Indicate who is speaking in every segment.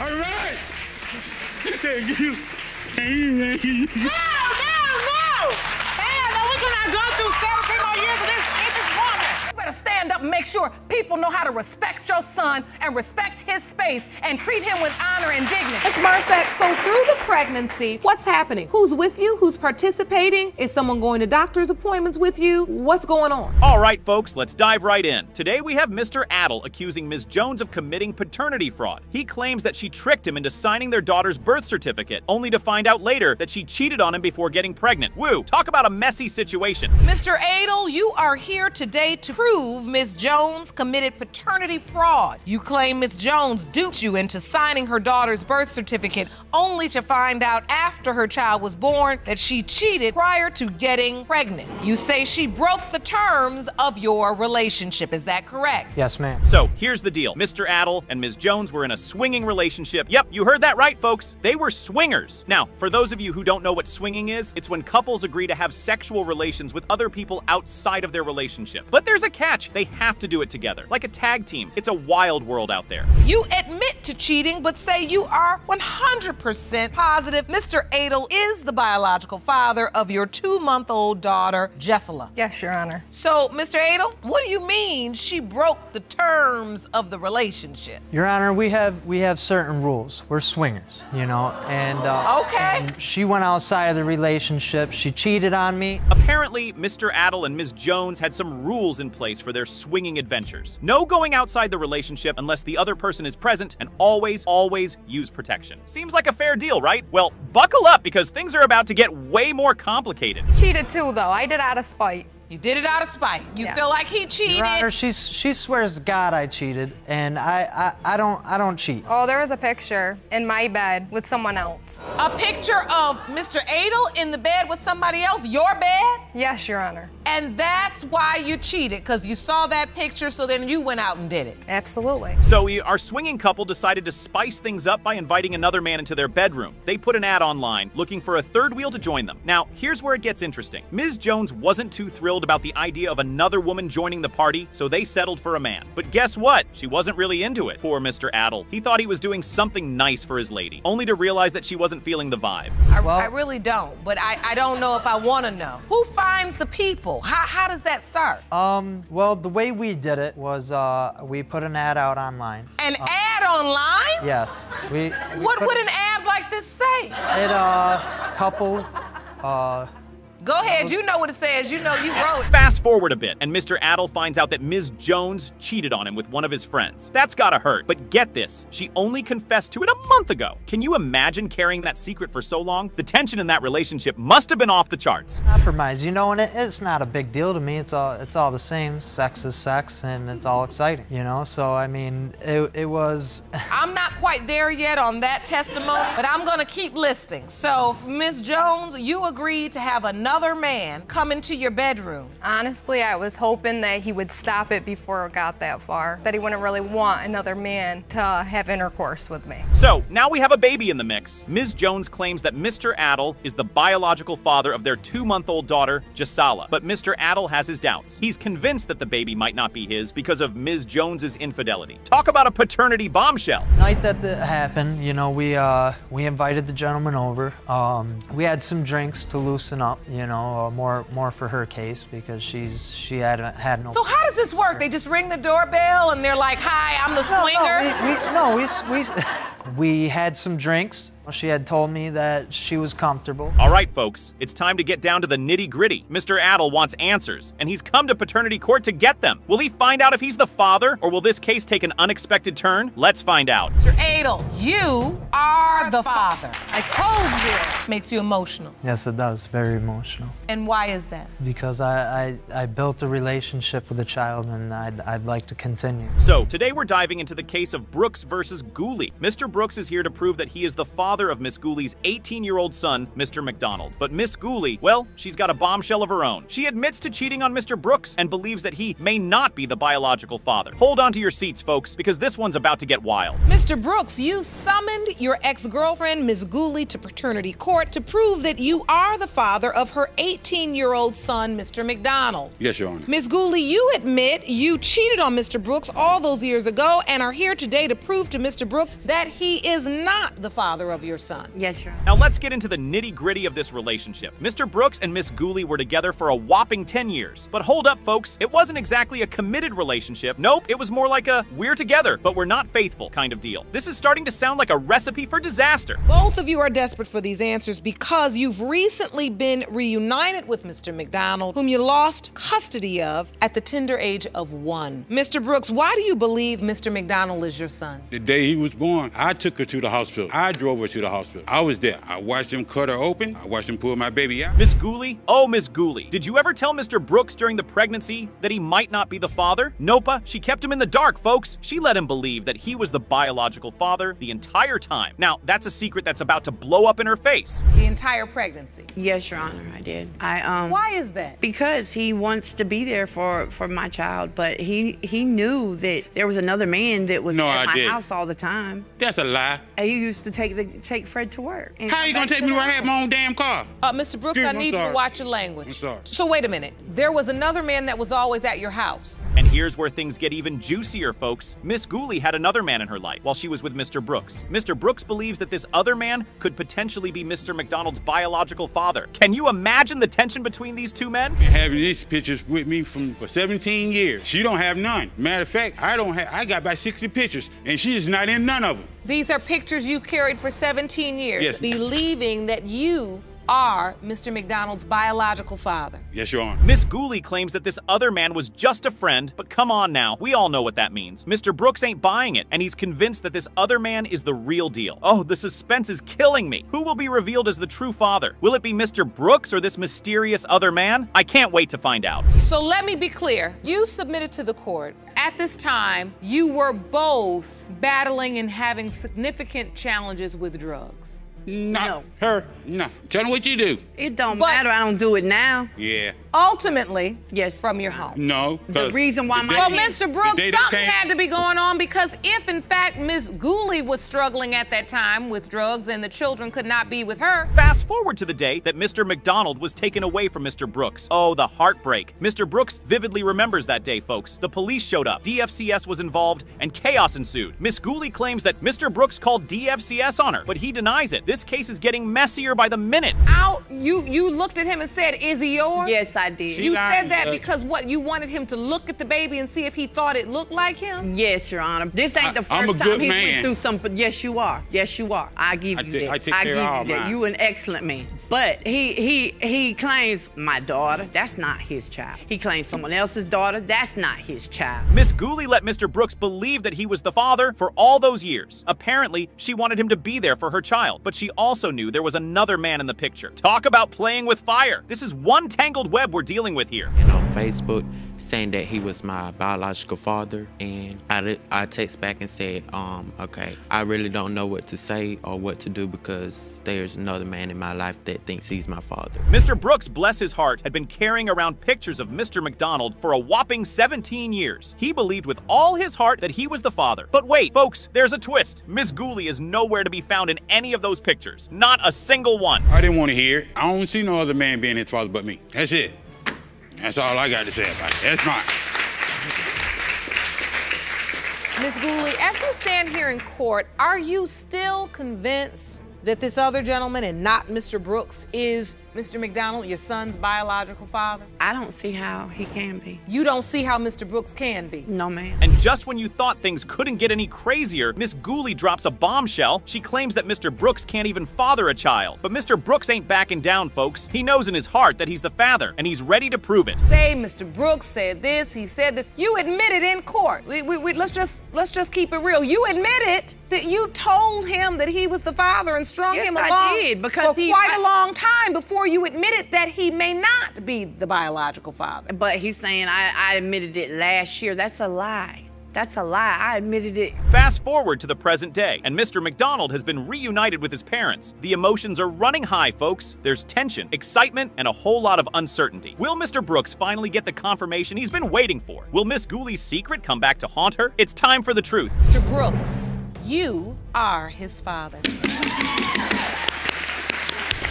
Speaker 1: All right. Thank you. Thank you. Thank you.
Speaker 2: No, no, no! Hell no, we cannot go through 17 more years of this, with this woman. You better stand up and make sure people know how to respect your son and respect his space and treat him with honor and dignity.
Speaker 3: Miss Marsack, so through the pregnancy, what's happening? Who's with you? Who's participating? Is someone going to doctor's appointments with you? What's going on?
Speaker 4: All right, folks, let's dive right in. Today we have Mr. Adel accusing Ms. Jones of committing paternity fraud. He claims that she tricked him into signing their daughter's birth certificate, only to find out later that she cheated on him before getting pregnant. Woo, talk about a messy situation.
Speaker 3: Mr. Adel, you are here today to prove Ms. Jones committed paternity fraud. You claim Ms. Jones duped you into signing her daughter's birth certificate only to find out after her child was born that she cheated prior to getting pregnant. You say she broke the terms of your relationship. Is that correct?
Speaker 5: Yes, ma'am.
Speaker 4: So here's the deal Mr. Adel and Ms. Jones were in a swinging relationship. Yep, you heard that right, folks. They were swingers. Now, for those of you who don't know what swinging is, it's when couples agree to have sexual relations with other people outside of their relationship. But there's a catch they have to do it together, like a tag team. It's a wild world out there.
Speaker 3: You admit to cheating, but say you are 100% positive Mr. Adel is the biological father of your two month old daughter, Jessela.
Speaker 6: Yes, Your Honor.
Speaker 3: So, Mr. Adel, what do you mean she broke the terms of the relationship?
Speaker 5: Your Honor, we have we have certain rules. We're swingers, you know, and uh,
Speaker 3: Okay.
Speaker 5: and she went outside of the relationship. She cheated on me.
Speaker 4: Apparently, Mr. Adel and Ms. Jones had some rules in place for their swinging adventures. No going outside the relationship unless the other person is present, and always, always use protection. Seems like a fair deal, right? Well, buckle up because things are about to get way more complicated.
Speaker 6: Cheated too, though. I did out of spite.
Speaker 3: You did it out of spite. You
Speaker 6: Yeah.
Speaker 3: feel like he cheated.
Speaker 5: Your Honor, she she swears to God I cheated, and I I, I don't I don't cheat.
Speaker 6: Oh, there was a picture in my bed with someone else.
Speaker 3: A picture of Mr. Adel in the bed with somebody else, your bed?
Speaker 6: Yes, Your Honor.
Speaker 3: And that's why you cheated, because you saw that picture, so then you went out and did it.
Speaker 6: Absolutely.
Speaker 4: So, our swinging couple decided to spice things up by inviting another man into their bedroom. They put an ad online looking for a third wheel to join them. Now, here's where it gets interesting. Ms. Jones wasn't too thrilled about the idea of another woman joining the party, so they settled for a man. But guess what? She wasn't really into it. Poor Mr. Adel. He thought he was doing something nice for his lady, only to realize that she wasn't feeling the vibe.
Speaker 3: I,
Speaker 5: Well-
Speaker 3: I really don't, but I, I don't know if I want to know. Who finds the people? How, how does that start?
Speaker 5: Um, well, the way we did it was uh, we put an ad out online.
Speaker 3: An ad online?
Speaker 5: Yes, we. we
Speaker 3: What
Speaker 5: put
Speaker 3: would an ad like this say?
Speaker 5: It uh, couples, uh,
Speaker 3: Go ahead, you know what it says. You know you wrote it.
Speaker 4: Fast forward a bit, and Mr. Adel finds out that Ms. Jones cheated on him with one of his friends. That's gotta hurt. But get this, she only confessed to it a month ago. Can you imagine carrying that secret for so long? The tension in that relationship must have been off the charts.
Speaker 5: compromise, you know, and it, it's not a big deal to me. It's all it's all the same. Sex is sex, and it's all exciting, you know. So I mean, it, it was.
Speaker 3: I'm not quite there yet on that testimony, but I'm gonna keep listing. So, Ms. Jones, you agreed to have another man come into your bedroom.
Speaker 6: Honestly, I was hoping that he would stop it before it got that far. That he wouldn't really want another man to have intercourse with me.
Speaker 4: So, now we have a baby in the mix. Ms. Jones claims that Mr. Adel is the biological father of their two month old daughter, Jasala. But Mr. Adel has his doubts. He's convinced that the baby might not be his because of Ms. Jones's infidelity. Talk about a paternity bombshell.
Speaker 5: night that that happened, you know, we uh, we invited the gentleman over. Um, we had some drinks to loosen up, you know, uh, more more for her case because she's she had had no.
Speaker 3: So, how does this work? They just ring the doorbell and they're like, Hi, I'm the swinger.
Speaker 5: No, we, we, we, we had some drinks. She had told me that she was comfortable.
Speaker 4: All right, folks, it's time to get down to the nitty gritty. Mr. Adel wants answers, and he's come to paternity court to get them. Will he find out if he's the father, or will this case take an unexpected turn? Let's find out.
Speaker 3: Mr. Adel, you are the father.
Speaker 6: I told you.
Speaker 3: Makes you emotional.
Speaker 5: Yes, it does. Very emotional.
Speaker 3: And why is that?
Speaker 5: Because I, I, I built a relationship with a child and I'd, I'd like to continue.
Speaker 4: So, today we're diving into the case of Brooks versus Gooley. Mr. Brooks is here to prove that he is the father of Miss Gooley's 18 year old son, Mr. McDonald. But Miss Gooley, well, she's got a bombshell of her own. She admits to cheating on Mr. Brooks and believes that he may not be the biological father. Hold on to your seats, folks, because this one's about to get wild.
Speaker 3: Mr. Brooks, you've summoned your ex girlfriend, Miss Gooley, to paternity court to prove that you are the father of her 18 year old son, Mr. McDonald.
Speaker 1: Yes, Your Honor.
Speaker 3: Ms. Gooley, you admit you cheated on Mr. Brooks all those years ago and are here today to prove to Mr. Brooks that he is not the father of your son.
Speaker 7: Yes, Your Honor.
Speaker 4: Now let's get into the nitty gritty of this relationship. Mr. Brooks and Miss Gooley were together for a whopping 10 years. But hold up, folks, it wasn't exactly a committed relationship. Nope, it was more like a we're together, but we're not faithful kind of deal. This is starting to sound like a recipe for disaster.
Speaker 3: Both of you are desperate for these answers because you've recently been reunited with Mr. McDonald, whom you lost custody of at the tender age of one. Mr. Brooks, why do you believe Mr. McDonald is your son?
Speaker 8: The day he was born, I took her to the hospital. I drove her to the hospital. I was there. I watched him cut her open. I watched him pull my baby out.
Speaker 4: Miss Gooley? Oh, Miss Gooley. Did you ever tell Mr. Brooks during the pregnancy that he might not be the father? Nopa, she kept him in the dark, folks. She let him believe that he was the biological father the entire time. Now, that's a secret that's about to blow up in her face.
Speaker 3: The entire pregnancy.
Speaker 7: Yes, Your Honor, I did. I um
Speaker 3: Why is that?
Speaker 7: because he wants to be there for for my child, but he he knew that there was another man that was
Speaker 8: No,
Speaker 7: at
Speaker 8: I
Speaker 7: my
Speaker 8: didn't.
Speaker 7: house all the time.
Speaker 8: That's a lie.
Speaker 7: And he used to take the take Fred to work. and
Speaker 8: How
Speaker 7: come
Speaker 8: you gonna take
Speaker 7: to
Speaker 8: me
Speaker 7: the
Speaker 8: where I had
Speaker 7: house.
Speaker 8: my own damn car?
Speaker 3: Uh, Mr. Brooks,
Speaker 8: Excuse
Speaker 3: I
Speaker 8: me, I'm
Speaker 3: need you to watch your language.
Speaker 8: I'm sorry.
Speaker 3: So wait a minute. There was another man that was always at your house.
Speaker 4: And here's where things get even juicier, folks. Miss Gooley had another man in her life while she was with Mr. Brooks. Mr. Brooks believes that this other man could potentially be Mr. McDonald's biological father. Can you imagine the tension between these two men?
Speaker 8: Been having these pictures with me from for 17 years. She don't have none. Matter of fact, I don't have. I got about 60 pictures, and she's not in none of them.
Speaker 3: These are pictures you've carried for 17 years,
Speaker 8: Yes.
Speaker 3: believing that you are Mr. McDonald's biological father.
Speaker 8: Yes, Your Honor.
Speaker 4: Miss Gooley claims that this other man was just a friend, but come on now, we all know what that means. Mr. Brooks ain't buying it, and he's convinced that this other man is the real deal. Oh, the suspense is killing me. Who will be revealed as the true father? Will it be Mr. Brooks or this mysterious other man? I can't wait to find out.
Speaker 3: So let me be clear. You submitted to the court. At this time, you were both battling and having significant challenges with drugs.
Speaker 8: Not
Speaker 7: No.
Speaker 8: her. No. Tell me what you do.
Speaker 7: It don't
Speaker 3: But-
Speaker 7: matter. I don't do it now.
Speaker 8: Yeah.
Speaker 3: Ultimately,
Speaker 7: Yes.
Speaker 3: from your home.
Speaker 8: No.
Speaker 7: The reason why
Speaker 8: the
Speaker 7: my
Speaker 3: Well, Mr. Brooks,
Speaker 8: the day they
Speaker 3: something
Speaker 8: came-
Speaker 3: had to be going on because if, in fact, Miss Gooley was struggling at that time with drugs and the children could not be with her,
Speaker 4: Fast forward to the day that Mr. McDonald was taken away from Mr. Brooks. Oh, the heartbreak. Mr. Brooks vividly remembers that day, folks. The police showed up, DFCS was involved, and chaos ensued. Miss Gooley claims that Mr. Brooks called DFCS on her, but he denies it. This case is getting messier by the minute.
Speaker 3: out you you looked at him and said, "Is he yours?"
Speaker 7: Yes, I did.
Speaker 8: She
Speaker 3: You said that
Speaker 8: Judge.
Speaker 3: because what? You wanted him to look at the baby and see if he thought it looked like him.
Speaker 7: Yes, Your Honor. This ain't the 1st
Speaker 8: I- I'm a
Speaker 7: time
Speaker 8: good
Speaker 7: he's
Speaker 8: man.
Speaker 7: went through some. Yes, you are. Yes, you are. I give
Speaker 8: I
Speaker 7: you
Speaker 8: take-
Speaker 7: that.
Speaker 8: I take care
Speaker 7: give
Speaker 8: of all
Speaker 7: you that. You an excellent man. But he he he claims my daughter. That's not his child. He claims someone else's daughter. That's not his child.
Speaker 4: Miss Gooley let Mr. Brooks believe that he was the father for all those years. Apparently, she wanted him to be there for her child, but she also knew there was another man in the picture. Talk about playing with fire. This is one tangled web we're dealing with here.
Speaker 9: and on Facebook saying that he was my biological father. And I, did- I text back and said, um, okay, I really don't know what to say or what to do because there's another man in my life that thinks he's my father.
Speaker 4: Mr. Brooks, bless his heart, had been carrying around pictures of Mr. McDonald for a whopping 17 years. He believed with all his heart that he was the father. But wait, folks, there's a twist. Miss Gooley is nowhere to be found in any of those pictures. Not a single one.
Speaker 8: I didn't want to hear it. I don't see no other man being his father but me. That's it. That's all I got to say about it. That's mine.
Speaker 3: Miss Gooley, as you stand here in court, are you still convinced that this other gentleman and not Mr. Brooks is Mr. McDonald, your son's biological father?
Speaker 7: I don't see how he can be.
Speaker 3: You don't see how Mr. Brooks can be.
Speaker 7: No, man.
Speaker 4: And just when you thought things couldn't get any crazier, Miss Gooley drops a bombshell. She claims that Mr. Brooks can't even father a child. But Mr. Brooks ain't backing down, folks. He knows in his heart that he's the father, and he's ready to prove it.
Speaker 3: Say Mr. Brooks said this, he said this. You admitted in court. We, we, we- let's just let's just keep it real. You admitted that you told him that he was the father and strung
Speaker 7: Yes,
Speaker 3: him
Speaker 7: I
Speaker 3: along
Speaker 7: did, because
Speaker 3: for
Speaker 7: he-
Speaker 3: quite
Speaker 7: I-
Speaker 3: a long time before you admitted that he may not be the biological father.
Speaker 7: But he's saying I, I admitted it last year. That's a lie. That's a lie. I admitted it.
Speaker 4: Fast forward to the present day, and Mr. McDonald has been reunited with his parents. The emotions are running high, folks. There's tension, excitement, and a whole lot of uncertainty. Will Mr. Brooks finally get the confirmation he's been waiting for? Will Miss Gooley's secret come back to haunt her? It's time for the truth.
Speaker 3: Mr. Brooks, you are his father.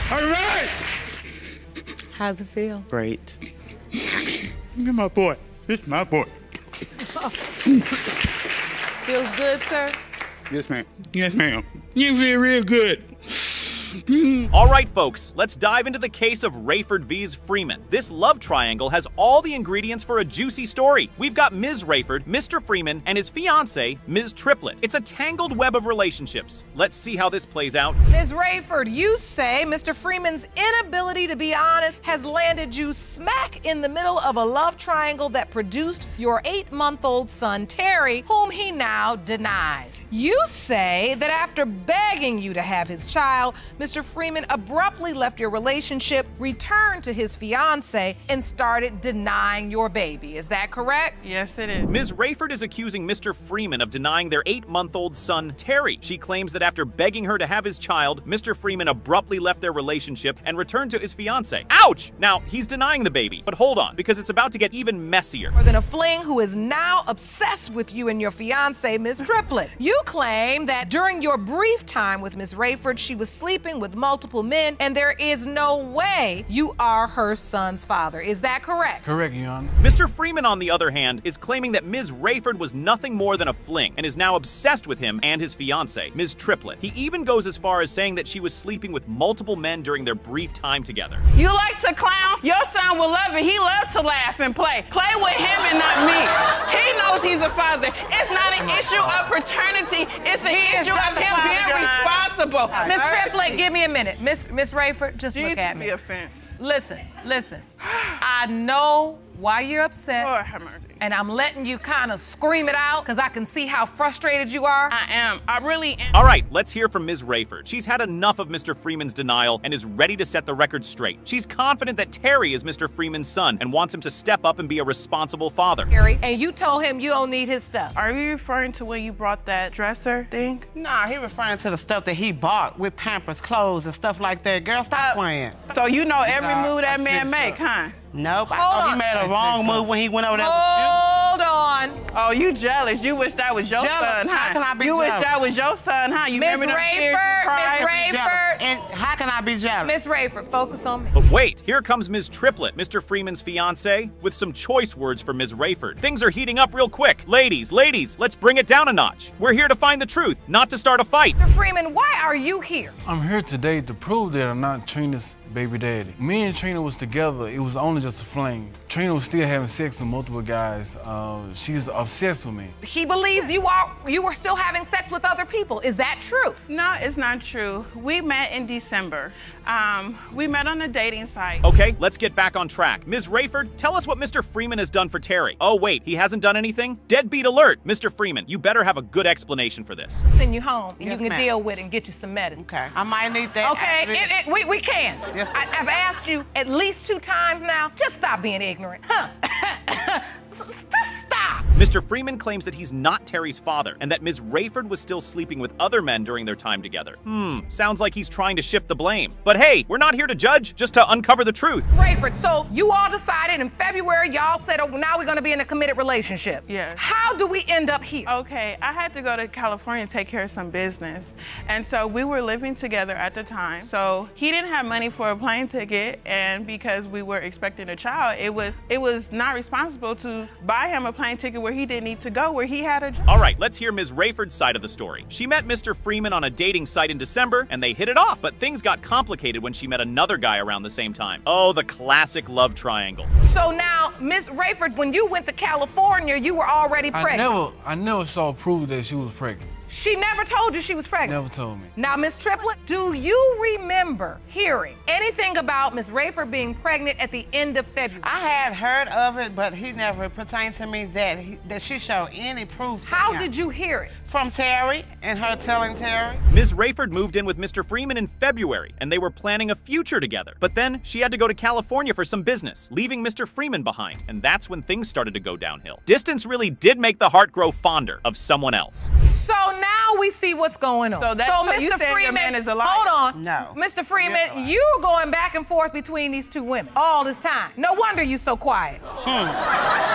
Speaker 8: All right.
Speaker 3: How's it feel?
Speaker 9: Great.
Speaker 8: Look at my boy. This is my boy.
Speaker 3: Feels good, sir?
Speaker 8: Yes, ma'am. Yes, ma'am. You feel real good.
Speaker 4: All right, folks, let's dive into the case of Rayford vs. Freeman. This love triangle has all the ingredients for a juicy story. We've got Ms. Rayford, Mr. Freeman, and his fiancee, Ms. Triplett. It's a tangled web of relationships. Let's see how this plays out.
Speaker 3: Ms. Rayford, you say Mr. Freeman's inability to be honest has landed you smack in the middle of a love triangle that produced your eight month old son, Terry, whom he now denies. You say that after begging you to have his child, Mr. Freeman abruptly left your relationship, returned to his fiance, and started denying your baby. Is that correct?
Speaker 1: Yes, it is.
Speaker 4: Ms. Rayford is accusing Mr. Freeman of denying their eight month old son, Terry. She claims that after begging her to have his child, Mr. Freeman abruptly left their relationship and returned to his fiance. Ouch! Now, he's denying the baby, but hold on, because it's about to get even messier.
Speaker 3: More than a fling who is now obsessed with you and your fiance, Ms. Triplett. You claim that during your brief time with Ms. Rayford, she was sleeping with multiple men, and there is no way you are her son's father. Is that correct?
Speaker 1: Correct, Your Honor.
Speaker 4: Mr. Freeman, on the other hand, is claiming that Ms. Rayford was nothing more than a fling and is now obsessed with him and his fiancee, Ms. Triplett. He even goes as far as saying that she was sleeping with multiple men during their brief time together.
Speaker 10: You like to clown? Your son will love it. He loves to laugh and play. Play with him and not me. He knows he's a father. It's not an issue of paternity. It's an
Speaker 2: He
Speaker 10: issue of him being responsible.
Speaker 3: Miss Triplett, give me a minute. Miss Miss Rayford, just look at me.
Speaker 10: offense.
Speaker 3: Listen, listen. I know why you're upset.
Speaker 10: Lord have mercy.
Speaker 3: And I'm letting you kind of scream it out because I can see how frustrated you are.
Speaker 10: I am. I really am.
Speaker 4: All right, let's hear from Ms. Rayford. She's had enough of Mr. Freeman's denial and is ready to set the record straight. She's confident that Terry is Mr. Freeman's son and wants him to step up and be a responsible father.
Speaker 3: Gary, and you told him you don't need his stuff.
Speaker 10: Are you referring to when you brought that dresser thing?
Speaker 11: Nah, he referring to the stuff that he bought with Pampers, clothes, and stuff like that. Girl, stop uh, playing.
Speaker 10: So you know every
Speaker 11: Nah,
Speaker 10: move that
Speaker 11: I
Speaker 10: man
Speaker 11: see
Speaker 10: make,
Speaker 11: stuff.
Speaker 10: huh?
Speaker 11: Nope, I thought
Speaker 3: on.
Speaker 11: he made a
Speaker 3: I
Speaker 11: wrong
Speaker 3: so.
Speaker 11: move when he went over there
Speaker 3: Hold on.
Speaker 10: Oh, you jealous. You wish that was your
Speaker 11: Jealous?
Speaker 10: son, huh?
Speaker 11: How can I be jealous?
Speaker 10: you wish that was your son, huh? You
Speaker 3: Miss
Speaker 10: remember them tears you
Speaker 3: Rayford,
Speaker 10: cried?
Speaker 3: Miss
Speaker 11: with you.
Speaker 3: Rayford.
Speaker 11: And how can I be jealous?
Speaker 3: Miss Rayford, focus on me.
Speaker 4: But wait, here comes Ms. Triplett, Mr. Freeman's fiance, with some choice words for Ms. Rayford. Things are heating up real quick. Ladies, ladies, let's bring it down a notch. We're here to find the truth, not to start a fight.
Speaker 3: Mr. Freeman, why are you here?
Speaker 1: I'm here today to prove that I'm not Trina's baby daddy. Me and Trina was together. It was only just a fling. Trina was still having sex with multiple guys. Uh, she's obsessed with me.
Speaker 3: He believes you are you were still having sex with other people. Is that true?
Speaker 10: No, it's not true. We met in December. Um, we met on a dating site.
Speaker 4: Okay, let's get back on track. Ms. Rayford, tell us what Mr. Freeman has done for Terry. Oh, wait, he hasn't done anything? Deadbeat alert. Mr. Freeman, you better have a good explanation for this.
Speaker 3: Send you home and
Speaker 11: Yes,
Speaker 3: you can deal with it and get you some medicine.
Speaker 11: Okay, I might need that.
Speaker 3: Okay, it, it, we, we can.
Speaker 11: Yes,
Speaker 3: I, I've asked you at least two times now. Just stop being ignorant. Huh? Just stop.
Speaker 4: Mr. Freeman claims that he's not Terry's father and that Ms. Rayford was still sleeping with other men during their time together. Hmm, sounds like he's trying to shift the blame. But hey, we're not here to judge, just to uncover the truth.
Speaker 3: Rayford, so you all decided in February, y'all said, oh, now we're going to be in a committed relationship.
Speaker 10: Yes.
Speaker 3: How do we end up here?
Speaker 10: Okay, I had to go to California and take care of some business. And so we were living together at the time. So he didn't have money for a plane ticket and because we were expecting a child, it was it was not responsible to buy him a plane ticket where he didn't need to go, where he had a job.
Speaker 4: All right, let's hear Ms. Rayford's side of the story. She met Mr. Freeman on a dating site in December, and they hit it off, but things got complicated when she met another guy around the same time. Oh, the classic love triangle.
Speaker 3: So now, Ms. Rayford, when you went to California, you were already
Speaker 1: I
Speaker 3: pregnant.
Speaker 1: never, I never saw proof that she was pregnant.
Speaker 3: She never told you she was pregnant.
Speaker 1: Never told me.
Speaker 3: Now, Miss Triplett, do you remember hearing anything about Miss Rayford being pregnant at the end of February?
Speaker 11: I had heard of it, but he never pertained to me that he, that she showed any proof.
Speaker 3: How
Speaker 11: him.
Speaker 3: did you hear it?
Speaker 11: From Terry and her telling Terry.
Speaker 4: Ms. Rayford moved in with Mr. Freeman in February, and they were planning a future together. But then she had to go to California for some business, leaving Mr. Freeman behind, and that's when things started to go downhill. Distance really did make the heart grow fonder of someone else.
Speaker 3: So now we see what's going on.
Speaker 10: So that's what you
Speaker 3: Mr.
Speaker 10: saying your
Speaker 3: Freeman,
Speaker 10: man is a liar?
Speaker 3: hold on.
Speaker 11: No.
Speaker 3: Mr. Freeman, you were going back and forth between these two women all this time. No wonder you so quiet. Hmm.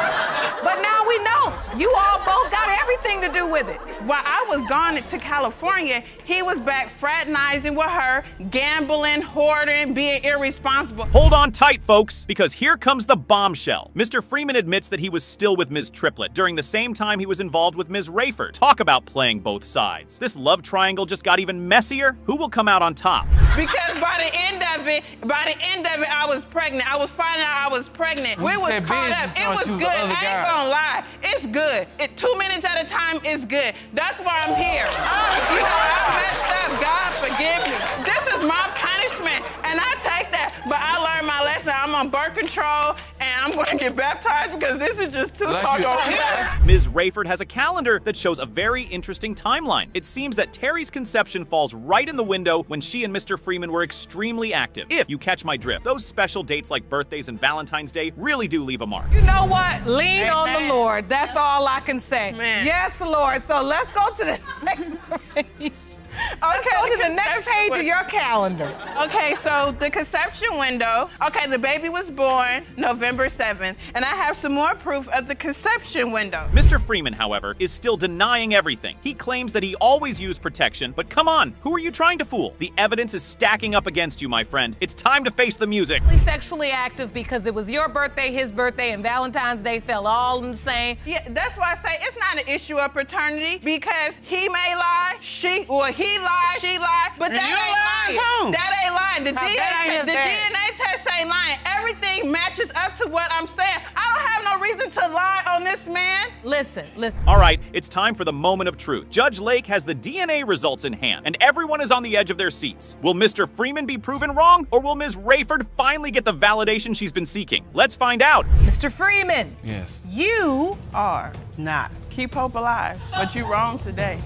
Speaker 3: But now we know you all both got everything to do with it.
Speaker 10: While I was gone to California, he was back fraternizing with her, gambling, hoarding, being irresponsible.
Speaker 4: Hold on tight, folks, because here comes the bombshell. Mr. Freeman admits that he was still with Ms. Triplett during the same time he was involved with Ms. Rayford. Talk about playing both sides. sides. This love triangle just got even messier. Who will come out on top?
Speaker 10: Because by the end of it, by the end of it, I was pregnant. I was finding out I was pregnant.
Speaker 1: You
Speaker 10: we was
Speaker 1: said
Speaker 10: caught
Speaker 1: business
Speaker 10: up. It was good. I ain't
Speaker 1: guy.
Speaker 10: gonna lie. It's good. It, two minutes at a time is good. That's why I'm here. you know, I messed up. God forgive me. This is my punishment, and I take that. But I learned my lesson. I'm on birth control, and I'm gonna get baptized because this is just too
Speaker 4: Like
Speaker 10: hard
Speaker 4: you-
Speaker 10: over.
Speaker 4: Ms. Rayford has a calendar that shows a very interesting timeline. It seems that Terry's conception falls right in the window when she and Mr. Freeman were extremely active. If you catch my drift, those special dates like birthdays and Valentine's Day really do leave a mark.
Speaker 3: You know what? Lean on the Lord. That's all I can say.
Speaker 10: Man.
Speaker 3: Yes, Lord. So let's go to the next page. Let's go to the next page of your calendar.
Speaker 10: Okay, so the conception window. Okay, the baby was born November 7th, and I have some more proof of the conception window.
Speaker 4: Mr. Freeman, however, is still denying everything. He claims that he always used protection, but come on, who are you trying to fool? The evidence is stacking up against you, my friend. It's time to face the music.
Speaker 3: Sexually active because it was your birthday, his birthday, and Valentine's Day fell all in the same.
Speaker 10: Yeah, that's why I say it's not an issue of paternity because he may lie, she or he lied, she lied, but
Speaker 11: And
Speaker 10: that
Speaker 11: you
Speaker 10: ain't
Speaker 11: lying,
Speaker 10: lying.
Speaker 11: too.
Speaker 10: That ain't lying. The, DNA,
Speaker 11: ain't
Speaker 10: the DNA test ain't lying. Everything matches up to what I'm saying. I don't have no reason to lie on this man.
Speaker 3: Listen, listen.
Speaker 4: All right, it's time for the moment of truth. Judge Lake has the DNA results in hand, and everyone is on the edge of their seats. Will Mr. Freeman be proven wrong, or will Ms. Rayford finally get the validation she's been seeking? Let's find out.
Speaker 3: Mr. Freeman,
Speaker 1: Yes.
Speaker 3: you
Speaker 10: Are not. Keep hope alive, but you're wrong today.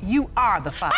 Speaker 3: You are the father.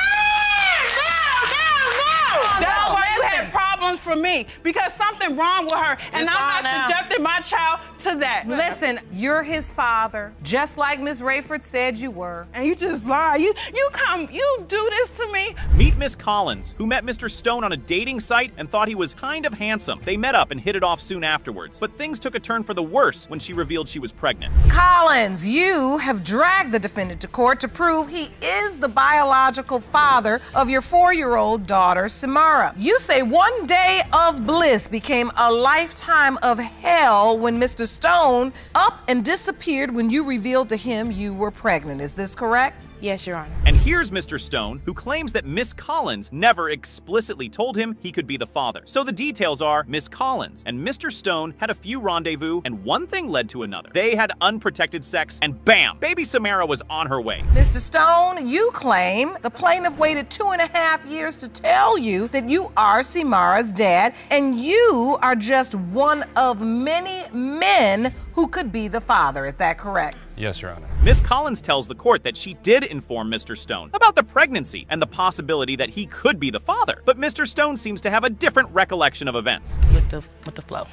Speaker 10: That's
Speaker 3: no,
Speaker 10: why you had problems for me because something wrong with her, and
Speaker 3: It's
Speaker 10: I'm not
Speaker 3: now.
Speaker 10: subjecting my child to that.
Speaker 3: Listen, you're his father, just like Miss Rayford said you were.
Speaker 10: and you just lie. You you come, you do this to me.
Speaker 4: Meet Miss Collins, who met Mr. Stone on a dating site and thought he was kind of handsome. They met up and hit it off soon afterwards, but things took a turn for the worse when she revealed she was pregnant.
Speaker 3: Collins, you have dragged the defendant to court to prove he is the biological father of your four year old daughter, Samara. You say one day of bliss became a lifetime of hell when Mr. Stone up and disappeared when you revealed to him you were pregnant. Is this correct?
Speaker 12: Yes, Your Honor.
Speaker 4: And here's Mr. Stone, who claims that Miss Collins never explicitly told him he could be the father. So the details are Miss Collins and Mr. Stone had a few rendezvous, and one thing led to another. They had unprotected sex, and bam, baby Samara was on her way.
Speaker 3: Mr. Stone, you claim the plaintiff waited two and a half years to tell you that you are Samara's dad, and you are just one of many men who could be the father. Is that correct?
Speaker 13: Yes, Your Honor.
Speaker 4: Miss Collins tells the court that she did inform Mr. Stone about the pregnancy and the possibility that he could be the father. But Mr. Stone seems to have a different recollection of events.
Speaker 12: With the with the flow.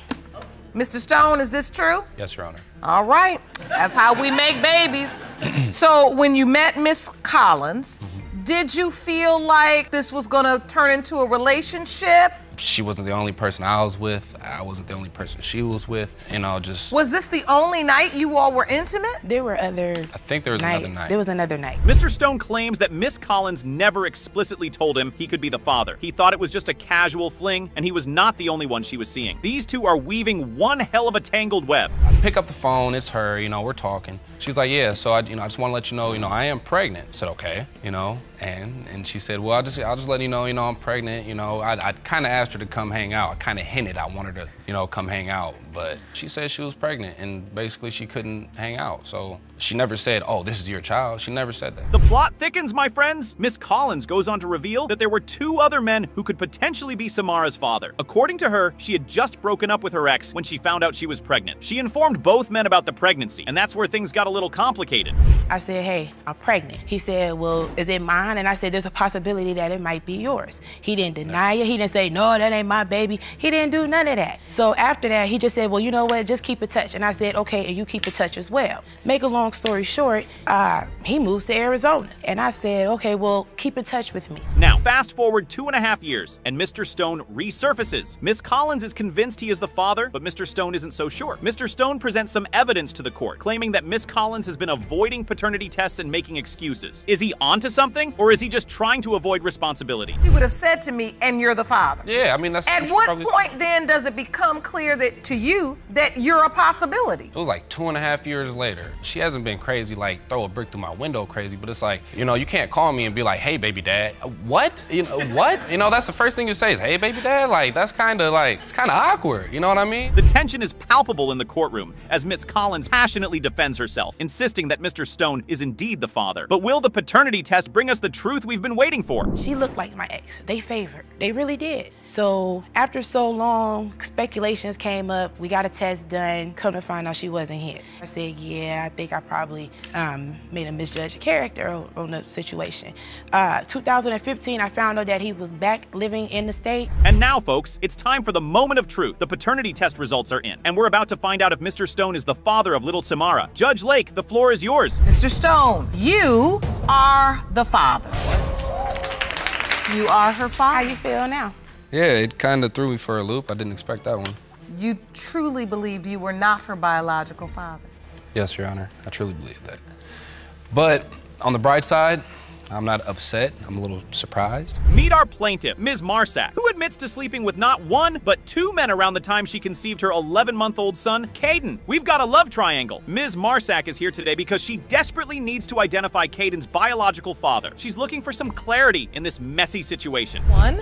Speaker 3: Mr. Stone, is this true?
Speaker 13: Yes, Your Honor.
Speaker 3: All right. That's how we make babies. so, when you met Miss Collins, mm-hmm. did you feel like this was going to turn into a relationship?
Speaker 13: She wasn't the only person I was with. I wasn't the only person she was with. You know, just
Speaker 3: Was this the only night you all were intimate?
Speaker 12: There were other
Speaker 13: I think there was
Speaker 12: nights.
Speaker 13: another night.
Speaker 12: There was another night.
Speaker 4: Mr. Stone claims that Miss Collins never explicitly told him he could be the father. He thought it was just a casual fling, and he was not the only one she was seeing. These two are weaving one hell of a tangled web.
Speaker 13: I pick up the phone. It's her. You know, we're talking. She's like, yeah. So I, you know, I just want to let you know, you know, I am pregnant. I said, okay. You know, and and she said, well, I'll just, I'll just let you know, you know, I'm pregnant. You know, I, I kind of asked her to come hang out. I kind of hinted I wanted her to, you know, come hang out, but she said she was pregnant, and basically she couldn't hang out. So she never said, oh, this is your child. She never said that.
Speaker 4: The plot thickens, my friends. Miss Collins goes on to reveal that there were two other men who could potentially be Samara's father. According to her, she had just broken up with her ex when she found out she was pregnant. She informed both men about the pregnancy, and that's where things got a little complicated.
Speaker 12: I said, hey, I'm pregnant. He said, well, is it mine? And I said, there's a possibility that it might be yours. He didn't deny it. He didn't say, no, that ain't my baby. He didn't do none of that. So after that, he just said, well, you know what, just keep in touch. And I said, okay, and you keep in touch as well. Make a long story short, uh, he moves to Arizona. And I said, okay, well, keep in touch with me.
Speaker 4: Now, fast forward two and a half years, and Mr. Stone resurfaces. Miss Collins is convinced he is the father, but Mr. Stone isn't so sure. Mr. Stone presents some evidence to the court, claiming that Miss Collins has been avoiding paternity tests and making excuses. Is he onto something, or is he just trying to avoid responsibility?
Speaker 3: He would have said to me, and you're the father.
Speaker 13: Yeah, Yeah, I mean that's.
Speaker 3: At what point then does it become clear that to you that you're a possibility?
Speaker 13: It was like two and a half years later. She hasn't been crazy, like throw a brick through my window crazy, but it's like, you know, you can't call me and be like, hey, baby dad. Uh, What? You know, what? You know, that's the first thing you say is, hey, baby dad. Like, that's kind of like, it's kind of awkward. You know what I mean?
Speaker 4: The tension is palpable in the courtroom as Miss Collins passionately defends herself, insisting that Mr. Stone is indeed the father. But will the paternity test bring us the truth we've been waiting for?
Speaker 12: She looked like my ex. They favored. They really did. So after so long, speculations came up. We got a test done. Come to find out she wasn't his. I said, yeah, I think I probably um, made a misjudged character on, on the situation. Uh, 2015, I found out that he was back living in the state.
Speaker 4: And now, folks, it's time for the moment of truth. The paternity test results are in, and we're about to find out if Mr. Stone is the father of little Samara. Judge Lake, the floor is yours.
Speaker 3: Mr. Stone, you are the father. You are her father.
Speaker 12: How you feel now?
Speaker 13: Yeah, it kind of threw me for a loop. I didn't expect that one.
Speaker 3: You truly believed you were not her biological father.
Speaker 13: Yes, Your Honor. I truly believe that. But on the bright side, I'm not upset. I'm a little surprised.
Speaker 4: Meet our plaintiff, Ms. Marsack, who admits to sleeping with not one, but two men around the time she conceived her 11 month old son, Caden. We've got a love triangle. Ms. Marsack is here today because she desperately needs to identify Caden's biological father. She's looking for some clarity in this messy situation.
Speaker 3: One,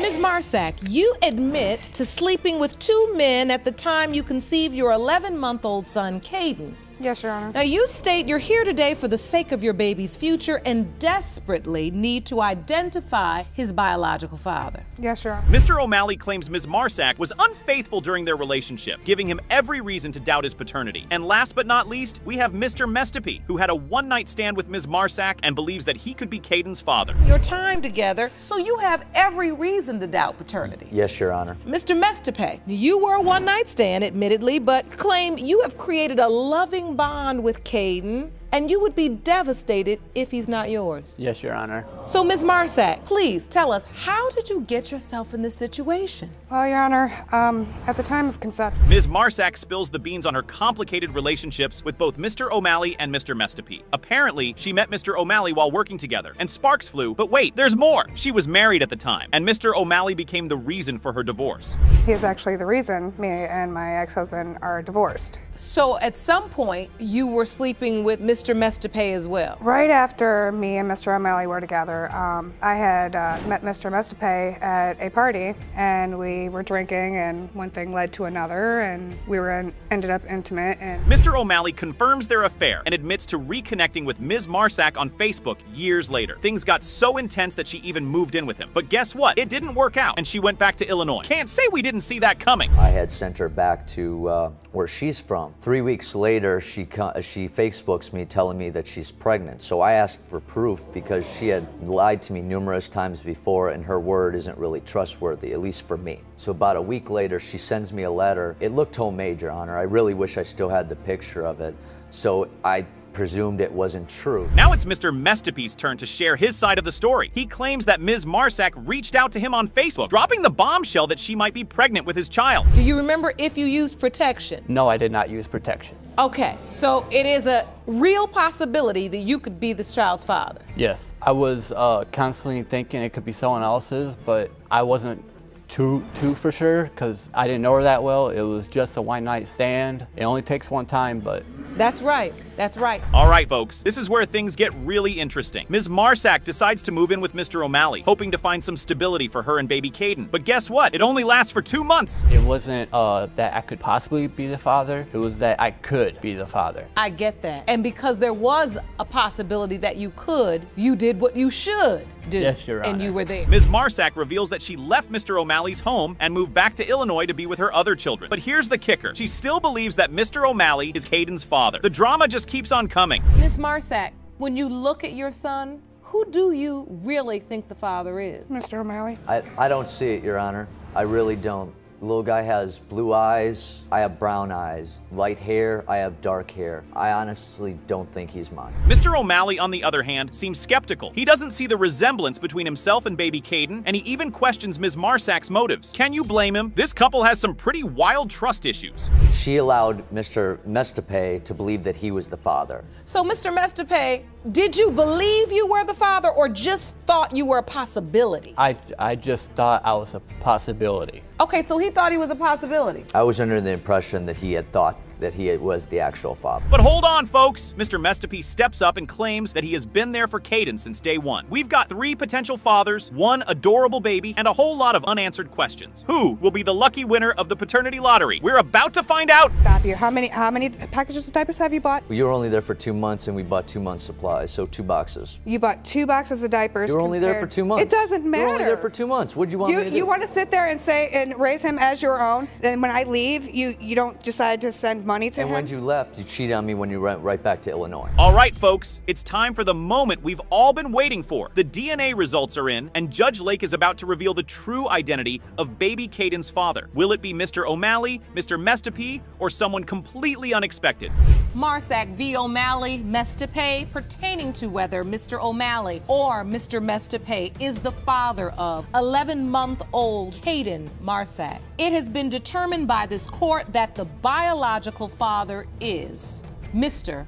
Speaker 3: Ms. Marsack, you admit to sleeping with two men at the time you conceived your 11 month old son, Caden.
Speaker 14: Yes, Your Honor.
Speaker 3: Now, you state you're here today for the sake of your baby's future and desperately need to identify his biological father.
Speaker 14: Yes, Your Honor.
Speaker 4: Mr. O'Malley claims Ms. Marsack was unfaithful during their relationship, giving him every reason to doubt his paternity. And last but not least, we have Mr. Mestapy, who had a one night stand with Ms. Marsack and believes that he could be Caden's father.
Speaker 3: Your time together, so you have every reason to doubt paternity.
Speaker 15: Yes, Your Honor.
Speaker 3: Mr. Mestape, you were a one night stand, admittedly, but claim you have created a loving bond with Caden, and you would be devastated if he's not yours.
Speaker 15: Yes, Your Honor.
Speaker 3: So, Ms. Marsack, please tell us, how did you get yourself in this situation?
Speaker 14: Well, Your Honor, um, at the time of conception,
Speaker 4: Ms. Marsack spills the beans on her complicated relationships with both Mr. O'Malley and Mr. Mestapy. Apparently, she met Mr. O'Malley while working together, and sparks flew. But wait, there's more! She was married at the time, and Mr. O'Malley became the reason for her divorce.
Speaker 14: he is actually the reason me and my ex-husband are divorced.
Speaker 3: So, at some point, you were sleeping with Mr. Mestape as well.
Speaker 14: Right after me and Mr. O'Malley were together, um, I had uh, met Mr. Mestape at a party, and we were drinking, and one thing led to another, and we were in, ended up intimate. And
Speaker 4: Mr. O'Malley confirms their affair and admits to reconnecting with Ms. Marsack on Facebook years later. Things got so intense that she even moved in with him. But guess what? It didn't work out, and she went back to Illinois. Can't say we didn't see that coming.
Speaker 15: I had sent her back to uh, where she's from. Three weeks later, she co- she Facebooks me telling me that she's pregnant. So I asked for proof because she had lied to me numerous times before, and her word isn't really trustworthy, at least for me. So about a week later, she sends me a letter. It looked homemade, Your Honor. I really wish I still had the picture of it. So I presumed it wasn't true.
Speaker 4: Now it's Mr. Mestapy's turn to share his side of the story. He claims that Ms. Marsack reached out to him on Facebook, dropping the bombshell that she might be pregnant with his child.
Speaker 3: Do you remember if you used protection?
Speaker 16: No, I did not use protection.
Speaker 3: Okay, so it is a real possibility that you could be this child's father.
Speaker 16: Yes. I was uh, constantly thinking it could be someone else's, but I wasn't too too for sure because I didn't know her that well. It was just a one night stand. It only takes one time, but
Speaker 3: That's right. That's right.
Speaker 4: All right, folks, this is where things get really interesting. Ms. Marsack decides to move in with Mr. O'Malley, hoping to find some stability for her and baby Caden. But guess what? It only lasts for two months.
Speaker 16: it wasn't uh, that I could possibly be the father. It was that I could be the father.
Speaker 3: I get that. And because there was a possibility that you could, you did what you should do.
Speaker 16: Yes, Your Honor.
Speaker 3: And you were there.
Speaker 4: Ms. Marsack reveals that she left Mr. O'Malley's home and moved back to Illinois to be with her other children. But here's the kicker. She still believes that Mr. O'Malley is Caden's father. The drama just keeps on coming.
Speaker 3: Ms. Marsack, when you look at your son, who do you really think the father is?
Speaker 14: Mr. O'Malley?
Speaker 15: I, I don't see it, Your Honor. I really don't. Little guy has blue eyes. I have brown eyes. Light hair. I have dark hair. I honestly don't think he's mine.
Speaker 4: Mr. O'Malley, on the other hand, seems skeptical. He doesn't see the resemblance between himself and baby Caden, and he even questions Ms. Marsack's motives. Can you blame him? This couple has some pretty wild trust issues.
Speaker 15: She allowed Mr. Mestape to believe that he was the father.
Speaker 3: So, Mr. Mestape, did you believe you were the father or just thought you were a possibility?
Speaker 16: I, I just thought I was a possibility.
Speaker 3: Okay, so he thought he was a possibility.
Speaker 15: I was under the impression that he had thought that he was the actual father.
Speaker 4: But hold on, folks! Mr. Mestape steps up and claims that he has been there for Caden since day one. We've got three potential fathers, one adorable baby, and a whole lot of unanswered questions. Who will be the lucky winner of the paternity lottery? We're about to find out!
Speaker 14: Stop you. How many how many packages of diapers have you bought?
Speaker 15: You were only there for two months and we bought two months supplies, so two boxes.
Speaker 14: You bought two boxes of diapers.
Speaker 15: You were only there for two months.
Speaker 14: It doesn't matter.
Speaker 15: You were only there for two months. What do you want
Speaker 14: you,
Speaker 15: me to do?
Speaker 14: You want to sit there and say and raise him as your own, and when I leave, you you don't decide to send money to
Speaker 15: and
Speaker 14: him.
Speaker 15: when you left, you cheated on me when you went right back to Illinois.
Speaker 4: All right, folks, it's time for the moment we've all been waiting for. The DNA results are in, and Judge Lake is about to reveal the true identity of baby Caden's father. Will it be Mr. O'Malley, Mr. Mestape, or someone completely unexpected?
Speaker 3: Marsack v. O'Malley, Mestape, pertaining to whether Mr. O'Malley or Mr. Mestape is the father of 11 month old Caden Marsack. It has been determined by this court that the biological father is Mr.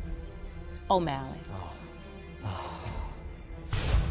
Speaker 3: O'Malley.
Speaker 15: Oh,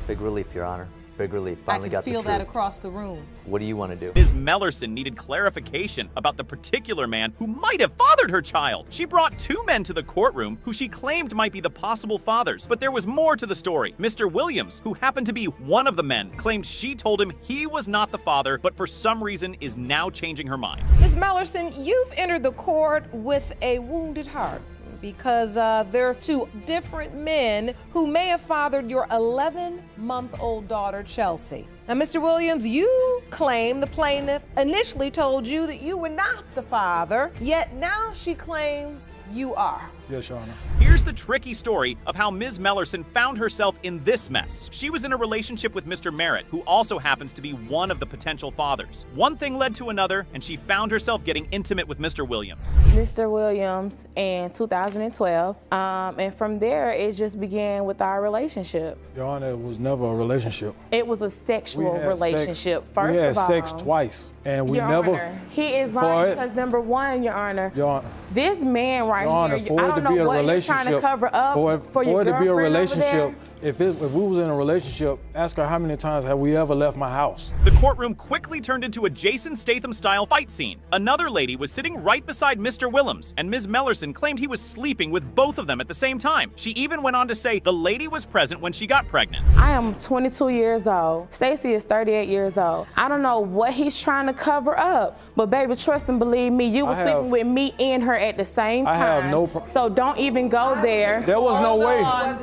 Speaker 15: Big relief, Your Honor. Big relief.
Speaker 3: I
Speaker 15: Finally
Speaker 3: can
Speaker 15: got
Speaker 3: feel
Speaker 15: the
Speaker 3: that across the room.
Speaker 15: What do you want to do?
Speaker 4: Ms. Mellerson needed clarification about the particular man who might have fathered her child. She brought two men to the courtroom who she claimed might be the possible fathers, but there was more to the story. Mr. Williams, who happened to be one of the men, claimed she told him he was not the father, but for some reason is now changing her mind.
Speaker 3: Ms. Mellerson, you've entered the court with a wounded heart because uh, there are two different men who may have fathered your 11 month old daughter, Chelsea. Now, Mr. Williams, you claim the plaintiff initially told you that you were not the father, yet now she claims you are.
Speaker 1: Yes, Your Honor.
Speaker 4: Here's the tricky story of how Ms. Mellerson found herself in this mess. She was in a relationship with Mr. Merritt, who also happens to be one of the potential fathers. One thing led to another, and she found herself getting intimate with Mr. Williams.
Speaker 17: Mr. Williams in 2012. Um, and from there, it just began with our relationship.
Speaker 1: Your Honor, it was never a relationship.
Speaker 17: It was a sexual
Speaker 1: We had
Speaker 17: relationship,
Speaker 1: sex,
Speaker 17: first
Speaker 1: we had
Speaker 17: of all.
Speaker 1: sex twice, and we
Speaker 17: Your
Speaker 1: never.
Speaker 17: Honor, he is
Speaker 1: for
Speaker 17: lying because number one, Your Honor,
Speaker 1: Your Honor,
Speaker 17: this man right
Speaker 1: Your Honor,
Speaker 17: here,
Speaker 1: for
Speaker 17: I don't
Speaker 1: to be
Speaker 17: know
Speaker 1: a
Speaker 17: what you're trying to cover up
Speaker 1: for it,
Speaker 17: for your
Speaker 1: for it to be a
Speaker 17: girlfriend over there.
Speaker 1: relationship, if it, if we was in a relationship, ask her how many times have we ever left my house.
Speaker 4: The courtroom quickly turned into a Jason Statham style fight scene. Another lady was sitting right beside Mr. Williams, and Ms. Mellerson claimed he was sleeping with both of them at the same time. She even went on to say the lady was present when she got pregnant.
Speaker 17: I am 22 years old. Stacy is 38 years old. I don't know what he's trying to cover up, but baby, trust and believe me, you were
Speaker 1: I have-
Speaker 17: sleeping with me and her at the same time.
Speaker 1: I have no pro-
Speaker 17: so don't even go there.
Speaker 1: There was no way.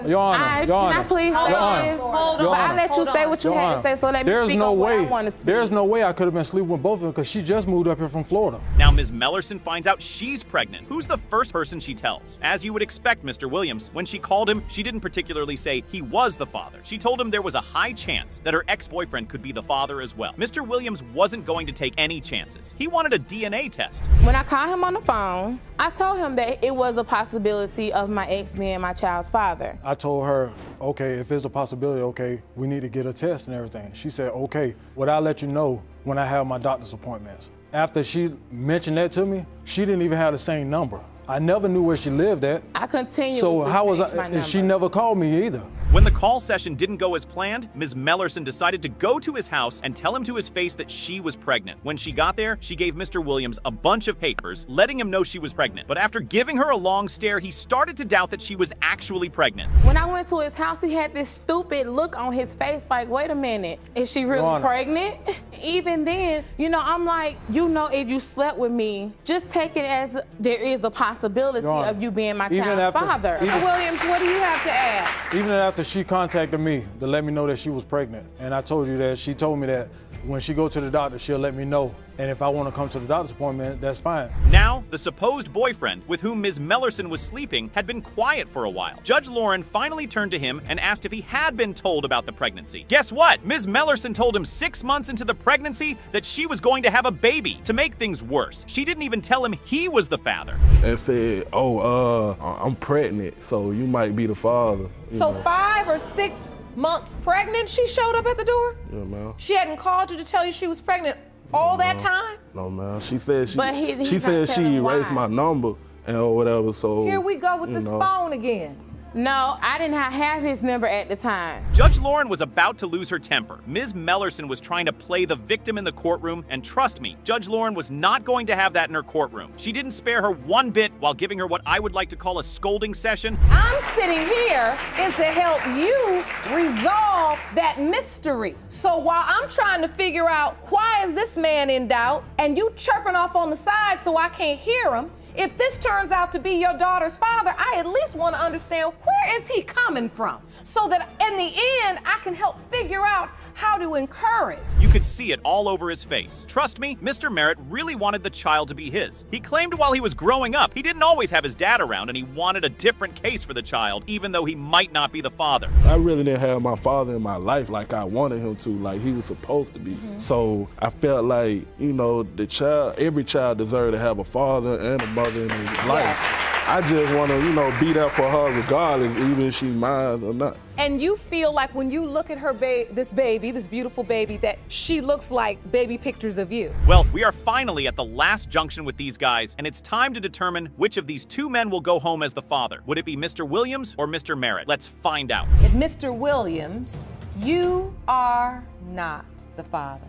Speaker 1: Your Honor,
Speaker 17: I,
Speaker 1: Your Honor.
Speaker 17: I please
Speaker 1: Your
Speaker 17: say
Speaker 1: Honor.
Speaker 17: this?
Speaker 1: Your
Speaker 17: but I
Speaker 1: Honor.
Speaker 17: let you say what you
Speaker 1: Your
Speaker 17: had to say, so let me speak
Speaker 1: no
Speaker 17: on what
Speaker 1: way,
Speaker 17: I want to speak.
Speaker 1: There's no way I could have been sleeping with both of them because she just moved up here from Florida.
Speaker 4: Now, Ms. Mellerson finds out she's pregnant. Who's the first person she tells? As you would expect, Mr. Williams, when she called him, she didn't particularly say he was the father. She told him there was a high chance that her ex boyfriend could be the father as well. Mr. Williams wasn't going to take any chances. He wanted a DNA test.
Speaker 17: When I called him on the phone, I told him that it was a possibility of my ex being my child's father.
Speaker 1: I told her, okay, if it's a possibility, okay, we need to get a test and everything. She said, okay, well, I'll let you know when I have my doctor's appointments. After she mentioned that to me, she didn't even have the same number. I never knew where she lived at.
Speaker 17: I continuously
Speaker 1: So how was I? And she never called me either.
Speaker 4: When the call session didn't go as planned, Ms. Mellerson decided to go to his house and tell him to his face that she was pregnant. When she got there, she gave Mr. Williams a bunch of papers, letting him know she was pregnant. But after giving her a long stare, he started to doubt that she was actually pregnant.
Speaker 17: When I went to his house, he had this stupid look on his face like, wait a minute, is she really
Speaker 1: Your Honor.
Speaker 17: pregnant? Even then, you know, I'm like, you know, if you slept with me, just take it as there is a possibility
Speaker 1: Your Honor,
Speaker 17: of you being my
Speaker 1: even
Speaker 17: child's
Speaker 1: after-
Speaker 17: father.
Speaker 1: even-
Speaker 17: Williams, what do you have to add?
Speaker 1: Even after she contacted me to let me know that she was pregnant, and I told you that she told me that when she go to the doctor, she'll let me know. And if I want to come to the doctor's appointment, that's fine.
Speaker 4: Now, the supposed boyfriend with whom Ms. Mellerson was sleeping had been quiet for a while. Judge Lauren finally turned to him and asked if he had been told about the pregnancy. Guess what? Ms. Mellerson told him six months into the pregnancy that she was going to have a baby. To make things worse, she didn't even tell him he was the father.
Speaker 18: And said, oh, uh, I'm pregnant, so you might be the father. you
Speaker 3: So
Speaker 18: know.
Speaker 3: five or six months pregnant, she showed up at the door?
Speaker 18: Yeah, man.
Speaker 3: She hadn't called you to tell you she was pregnant all that time?
Speaker 18: No, man. She said she.
Speaker 3: But he-
Speaker 18: she
Speaker 3: not
Speaker 18: said she erased
Speaker 3: why.
Speaker 18: my number and or whatever. So
Speaker 3: Here we go with this
Speaker 18: know.
Speaker 3: phone again.
Speaker 17: No, I did not have his number at the time.
Speaker 4: Judge Lauren was about to lose her temper. Ms. Mellerson was trying to play the victim in the courtroom, and trust me, Judge Lauren was not going to have that in her courtroom. She didn't spare her one bit while giving her what I would like to call a scolding session.
Speaker 2: I'm sitting here is to help you resolve that mystery. So while I'm trying to figure out why is this man in doubt and you chirping off on the side so I can't hear him, if this turns out to be your daughter's father, I at least want to understand where is he coming from? So that in the end I can help figure out how to encourage.
Speaker 4: You could see it all over his face. Trust me, Mr. Merritt really wanted the child to be his. He claimed while he was growing up, he didn't always have his dad around and he wanted a different case for the child, even though he might not be the father.
Speaker 18: I really didn't have my father in my life like I wanted him to, like he was supposed to be. Mm-hmm. So I felt like, you know, the child, every child deserved to have a father and a mother in his life. I just want to, you know, be there for her regardless, even if she's mine or not.
Speaker 2: And you feel like when you look at her ba- this baby, this beautiful baby, that she looks like baby pictures of you.
Speaker 4: Well, we are finally at the last junction with these guys, and it's time to determine which of these two men will go home as the father. Would it be Mr. Williams or Mr. Merritt? Let's find out.
Speaker 3: If Mr. Williams, you are not the father.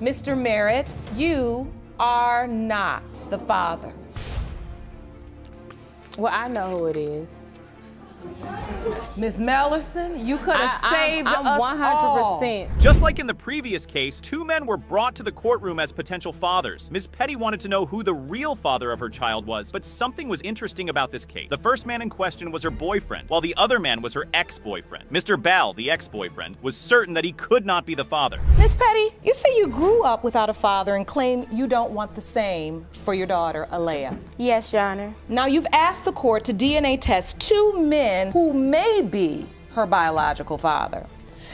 Speaker 3: Mr. Merritt, you are not the father.
Speaker 17: Well, I know who it is.
Speaker 3: Ms. Mellerson, you could have
Speaker 17: I- I'm-
Speaker 3: saved
Speaker 17: I'm
Speaker 3: us
Speaker 17: 100%.
Speaker 3: all.
Speaker 4: Just like in the previous case, two men were brought to the courtroom as potential fathers. Ms. Petty wanted to know who the real father of her child was, but something was interesting about this case. The first man in question was her boyfriend, while the other man was her ex-boyfriend. Mr. Bell, the ex-boyfriend, was certain that he could not be the father.
Speaker 3: Miss Petty, you say you grew up without a father and claim you don't want the same for your daughter, Alea.
Speaker 17: Yes, Your Honor.
Speaker 3: Now, you've asked the court to DNA test two men who may be her biological father.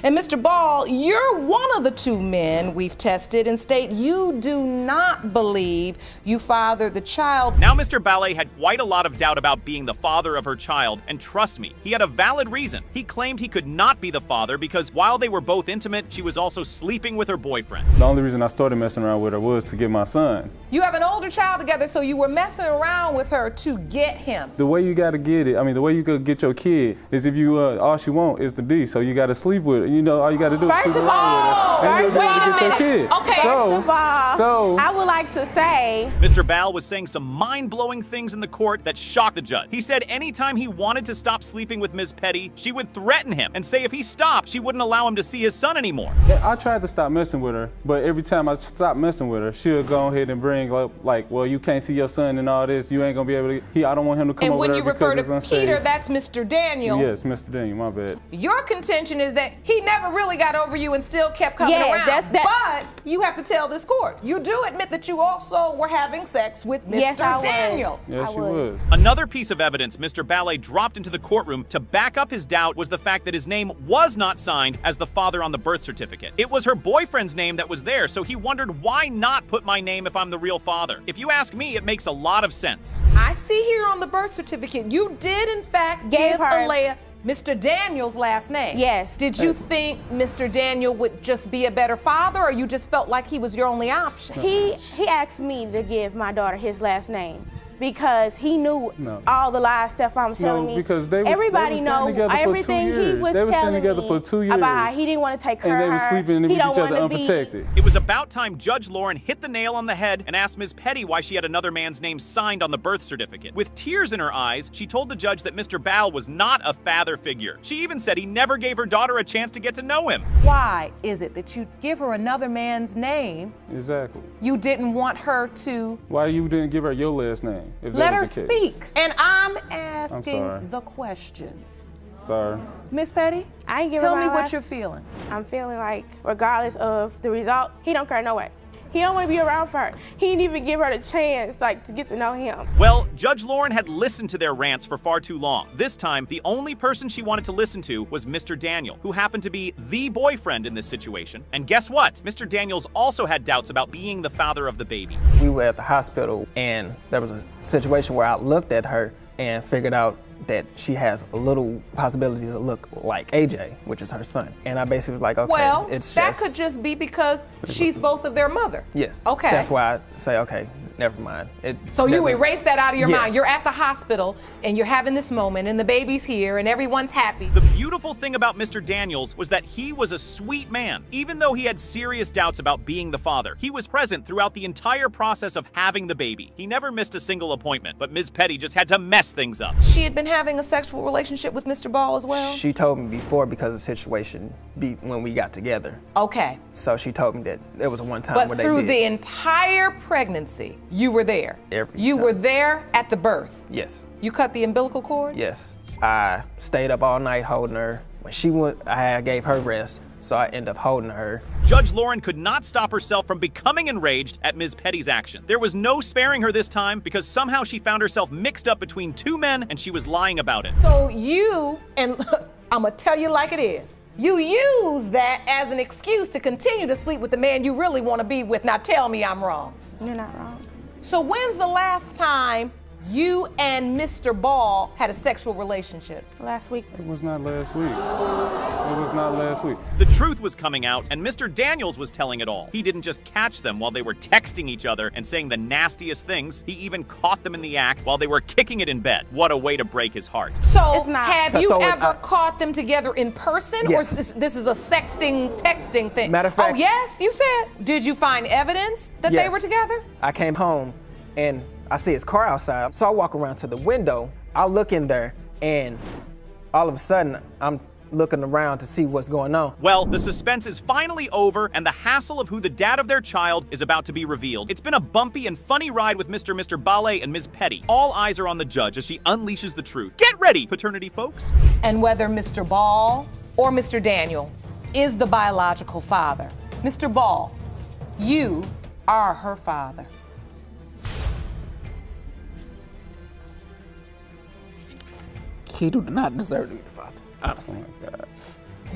Speaker 3: And Mr. Ball, you're one of the two men we've tested and state you do not believe you fathered the child.
Speaker 4: Now, Mr. Ballet had quite a lot of doubt about being the father of her child, and trust me, he had a valid reason. He claimed he could not be the father because while they were both intimate, she was also sleeping with her boyfriend.
Speaker 19: The only reason I started messing around with her was to get my son.
Speaker 3: You have an older child together, so you were messing around with her to get him.
Speaker 19: The way you gotta get it, I mean, the way you could get your kid is if you, uh, all she want is the D, so you gotta sleep with her. You know, all you gotta do is
Speaker 17: First
Speaker 19: sleep
Speaker 17: of all,
Speaker 19: with her. And
Speaker 17: first
Speaker 19: you'll be able to
Speaker 17: of
Speaker 19: get your
Speaker 17: all-
Speaker 19: kid.
Speaker 17: Okay.
Speaker 19: So,
Speaker 17: First of all,
Speaker 19: so,
Speaker 17: I would like to say
Speaker 4: Mr. Bal was saying some mind blowing things in the court that shocked the judge. He said anytime he wanted to stop sleeping with Ms. Petty, she would threaten him and say if he stopped, she wouldn't allow him to see his son anymore.
Speaker 19: Yeah, I tried to stop messing with her, but every time I stopped messing with her, she would go ahead and bring up like, well, you can't see your son and all this. You ain't gonna be able to. He, I don't want him to come
Speaker 3: And
Speaker 19: over
Speaker 3: when you refer to
Speaker 19: unsafe.
Speaker 3: Peter, that's Mr. Daniel.
Speaker 19: Yes, Mr. Daniel, my bad.
Speaker 3: Your contention is that he never really got over you and still kept coming
Speaker 17: Yes,
Speaker 3: around.
Speaker 17: that's- that-
Speaker 3: But you have to tell this court. You do admit that you also were having sex with Mr.
Speaker 17: Yes, I was.
Speaker 3: Daniel.
Speaker 19: Yes, she was.
Speaker 4: Another piece of evidence Mr. Ballet dropped into the courtroom to back up his doubt was the fact that his name was not signed as the father on the birth certificate. It was her boyfriend's name that was there, so he wondered why not put my name if I'm the real father. If you ask me, it makes a lot of sense.
Speaker 3: I see here on the birth certificate you did in fact
Speaker 17: Gave
Speaker 3: give
Speaker 17: her-
Speaker 3: Alea Mr. Daniel's last name.
Speaker 17: Yes.
Speaker 3: Did you think Mr. Daniel would just be a better father, or you just felt like he was your only option?
Speaker 17: he he asked me to give my daughter his last name because he knew
Speaker 19: No.
Speaker 17: all the lies Stefan was telling
Speaker 19: No,
Speaker 17: me.
Speaker 19: because they was- they
Speaker 17: everybody
Speaker 19: was
Speaker 17: know
Speaker 19: together for two
Speaker 17: everything he
Speaker 19: years.
Speaker 17: was
Speaker 19: They was staying
Speaker 17: telling
Speaker 19: together
Speaker 17: me
Speaker 19: for two years
Speaker 17: about how he didn't want to take care
Speaker 19: And they
Speaker 17: of
Speaker 19: were
Speaker 17: her.
Speaker 19: sleeping
Speaker 17: he
Speaker 19: with
Speaker 17: don't
Speaker 19: each other
Speaker 17: wanna be-
Speaker 19: unprotected.
Speaker 4: It was about time Judge Lauren hit the nail on the head and asked Ms. Petty why she had another man's name signed on the birth certificate. With tears in her eyes, she told the judge that Mr. Bal was not a father figure. She even said he never gave her daughter a chance to get to know him.
Speaker 3: Why is it that you give her another man's name?
Speaker 19: Exactly.
Speaker 3: You didn't want her to
Speaker 19: Why you didn't give her your last name? If
Speaker 3: let her
Speaker 19: was the case?
Speaker 3: speak. And I'm asking
Speaker 19: sorry.
Speaker 3: the questions.
Speaker 19: Sorry.
Speaker 20: Miss Petty,
Speaker 17: I ain't give
Speaker 20: Tell me what
Speaker 17: life.
Speaker 20: you're feeling.
Speaker 17: I'm feeling like, regardless of the result, he don't care no way. He don't want to be around for her. He didn't even give her the chance, like, to get to know him.
Speaker 4: Well, Judge Lauren had listened to their rants for far too long. This time, the only person she wanted to listen to was Mr. Daniel, who happened to be the boyfriend in this situation. And guess what? Mr. Daniels also had doubts about being the father of the baby.
Speaker 21: We were at the hospital and there was a situation where I looked at her and figured out that she has a little possibility to look like AJ, which is her son. And I basically was like, okay,
Speaker 3: well,
Speaker 21: it's
Speaker 3: that
Speaker 21: just,
Speaker 3: could just be because she's both of their mother.
Speaker 21: yes.
Speaker 3: Okay.
Speaker 21: That's why I say, okay, never mind. It
Speaker 3: So you erase that out of your
Speaker 21: Yes.
Speaker 3: mind. You're at the hospital and you're having this moment and the baby's here and everyone's happy.
Speaker 4: The beautiful thing about Mr. Daniels was that he was a sweet man. Even though he had serious doubts about being the father, he was present throughout the entire process of having the baby. He never missed a single appointment, but Ms. Petty just had to mess things up.
Speaker 3: She had been having a sexual relationship with Mr. Ball as well?
Speaker 21: She told me before because of the situation be, when we got together.
Speaker 3: Okay.
Speaker 21: So she told me that there was one time
Speaker 3: But
Speaker 21: where
Speaker 3: through the entire pregnancy, you were there.
Speaker 21: Every
Speaker 3: you
Speaker 21: time.
Speaker 3: were there at the birth.
Speaker 21: Yes.
Speaker 3: You cut the umbilical cord?
Speaker 21: Yes. I stayed up all night holding her. When she went, I gave her rest, so I end up holding her.
Speaker 4: Judge Lauren could not stop herself from becoming enraged at Ms. Petty's action. There was no sparing her this time because somehow she found herself mixed up between two men and she was lying about it.
Speaker 3: So you, and I'm gonna tell you like it is, you use that as an excuse to continue to sleep with the man you really wanna be with. Now tell me I'm wrong.
Speaker 17: You're not wrong.
Speaker 3: So when's the last time you and Mr. Ball had a sexual relationship?
Speaker 17: Last week.
Speaker 19: It was not last week. It was not last week.
Speaker 4: The truth was coming out, and Mr. Daniels was telling it all. He didn't just catch them while they were texting each other and saying the nastiest things, he even caught them in the act while they were kicking it in bed. What a way to break his heart.
Speaker 3: So have you ever
Speaker 21: I-
Speaker 3: caught them together in person, or
Speaker 21: Yes.
Speaker 3: is this, this is a sexting, texting thing?
Speaker 21: Matter of fact-
Speaker 3: oh yes, you said. Did you find evidence that they were together?
Speaker 21: I came home and I see his car outside. So I walk around to the window. I look in there and all of a sudden I'm looking around to see what's going on.
Speaker 4: Well, the suspense is finally over, and the hassle of who the dad of their child is about to be revealed. It's been a bumpy and funny ride with Mr. Mr. Ballet and Ms. Petty. All eyes are on the judge as she unleashes the truth. Get ready, paternity folks.
Speaker 3: And whether Mr. Ball or Mr. Daniel is the biological father. Mr. Ball, you are her father.
Speaker 21: He do not deserve to be the father. Honestly.
Speaker 19: Oh my God.